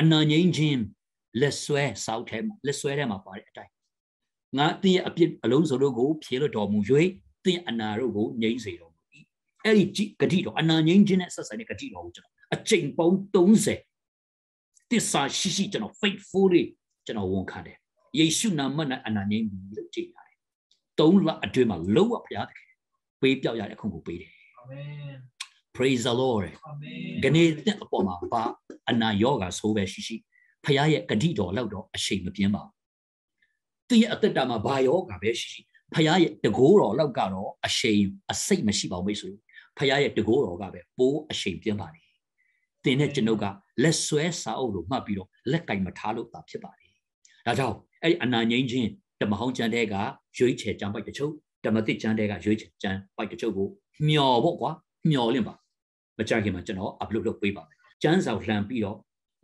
အနာငိမ့်ခြင်း လက်ဆွဲစောက်ထဲမှာလက်ဆွဲထဲမှာပါတဲ့အတိုင်းငါတင်းရဲ့အပြစ်အလုံးစုံတို့ကိုဖြေလို့တော်မူ၍တင်းအနာတို့ကိုငြိမ့်စေတော်မူ၏အဲ့ဒီဂတိတော်အနာငိမ့်ခြင်းနဲ့ဆက်ဆိုင်တဲ့ဂတိတော်ကိုကျွန်တော်အချိန်ပေါင်း30တစ္ဆာရှိရှိကျွန်တော် faithfully ကျွန်တော်ဝန်ခံတယ်ယေရှုနာမနဲ့အနာငိမ့်ပြီးလို့ကြည်ရတယ်၃လအတွင်းမှာလုံးဝဘုရားသခင်ပေးပြောက်ရတဲ့အခုကိုပေးတယ် Amen. praise the lord Amen. ဂနေ့တဲ့အပေါ်မှာဘာအနာယောဂါဆိုးပဲရှိရှိ ဖခင်ရဲ့ဂတိတော်လောက်တော့အချိန်မပြင်းပါဘူးသူရဲ့အသက်တာမှာဘာယောဂါပဲရှိရှိဖခင်ရဲ့တကိုးတော်လောက်ကတော့အချိန်အစိတ်မရှိပါဘူးမိတ်ဆွေဖခင်ရဲ့တကိုးတော်ကပဲပိုးအချိန်ပြင်းပါလေတင်တဲ့ကျွန်ုပ်ကလက်ဆွဲစာအုပ်လိုမှတ်ပြီးတော့လက်ကင်မထားလို့တာဖြစ်ပါလေဒါကြောင့်အဲ့ဒီအနာငိမ့်ခြင်းဓမ္မဟောင်းကျမ်းတဲ့ကရွေးချယ်ကြံပိုက်တချို့ဓမ္မသစ်ကျမ်းတဲ့ကရွေးချယ်ကြံပိုက်တချို့ကိုမျော်ပေါ့ကွာမျော်လင့်ပါမကြခင်မှာကျွန်တော် upload လုပ်ပေးပါမယ်ကျန်းစာလှန်ပြီးတော့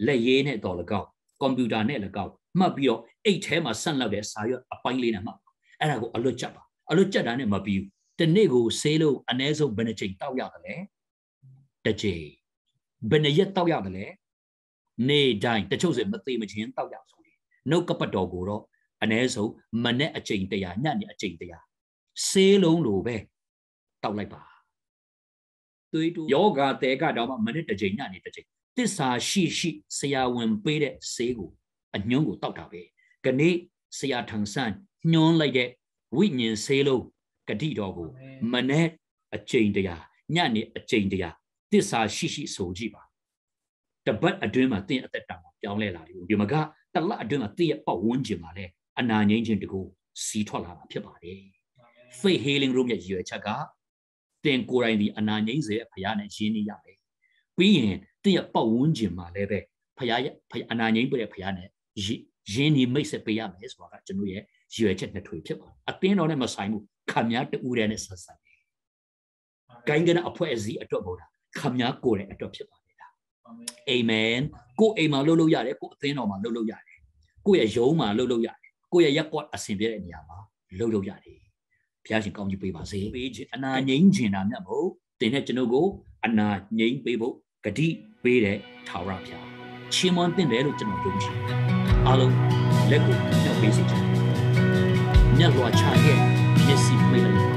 လက်ရေးနဲ့တော်၎င်းကွန်ပျူတာနဲ့၎င်းမှတ်ပြီးတော့အိတ်ထဲမှာဆက်လောက်တဲ့စာရွက်အပိုင်းလေးနဲ့မှတ်အဲ့ဒါကိုအလွတ်ချက်ပါအလွတ်ချက်တာနဲ့မပြီးဘူးတနေ့ကိုဆေးလို့အ ਨੇ ဆုံးဘယ်နှချိန်တောက်ရတယ်လဲတစ်ချိန်ဘယ်နှရက်တောက်ရတယ်လဲနေ့တိုင်းတချို့ဆိုမသေးမချင်းတောက်ရဆိုရင်နှုတ်ကပတ်တော်ကိုတော့အ ਨੇ ဆုံးမနေ့အချိန်တရာညနေအချိန်တရာဆေးလုံးလိုပဲတောက်လိုက်ပါသွေးတူယောဂတဲကတော့မှမနေ့တစ်ချိန်ညနေတစ်ချိန် တစ္ဆာရှိရှိဆရာဝန်ပေးတဲ့ဆေးကိုအညွန့်ကိုတောက်တာပဲခနေ့ဆရာထန်ဆန်းညွှန်းလိုက်တဲ့ဝိညာဉ်ဆေးလုံးဂတိတော်ကိုမနေ့အချိန်တရာညနေအချိန်တရာတစ္ဆာရှိရှိဆိုကြည့်ပါတပတ်အတွင်းမှာသင်အသက်တာမှာပြောင်းလဲလာတယ်ဒီမှာကတလအတွင်းမှာသင်ရဲ့ပတ်ဝန်းကျင်မှာလဲအနာငိမ့်ခြင်းတကူစီထွက်လာတာဖြစ်ပါတယ် faith healing room ရဲ့ရည်ရွယ်ချက်ကသင်ကိုယ်တိုင်ဒီအနာငိမ့်စေတဲ့ဖရားနဲ့ရင်းနှီးရမယ်ပြီးရင် သင်ရဲ့ပတ်ဝန်းကျင်မှာလည်းပဲဖရားရဲ့အနာငိမ့်ပြတဲ့ဖရားနဲ့ရင်းနှီးမိတ်ဆက်ပေးရမယ်ဆိုတာကကျွန်တော်ရဲ့ရည်ရွယ်ချက်နှစ်ထွေဖြစ်ပါတယ်အသင်းတော်နဲ့မဆိုင်ဘူးခံများတူတဲ့နဲ့ဆက်ဆက်တယ်။ဂိုင်းကနအဖွဲ့အစည်းအတွက်ပေါ်တာခမည်းကိုယ်ရဲ့အတွက်ဖြစ်ပါတယ်လားအာမင်ကိုယ်အိမ်မှာလှုပ်လို့ရတယ်ကိုယ်အသင်းတော်မှာလှုပ်လို့ရတယ်ကိုယ့်ရဲ့ယုံမှာလှုပ်လို့ရတယ်ကိုယ့်ရဲ့ရက်ကွက်အဆင်ပြေတဲ့နေရာမှာလှုပ်လို့ရတယ်ဘုရားရှင်ကောင်းကြီးပေးပါစေပေးခြင်းအနာငြိမ်းခြင်းတာမြတ်မို့တင်တဲ့ကျွန်ုပ်ကိုအနာငြိမ်းပေးဖို့ဂတိ ပေးတဲ့ထာဝရဘုရားချီးမွမ်းတင်တယ်လို့ကျွန်တော်ယုံကြည်အားလုံးလက်ကိုညှောက်ပေးစေချင်တယ်မြတ်စွာချရဲ့မျက်စိမိတ်လိုက်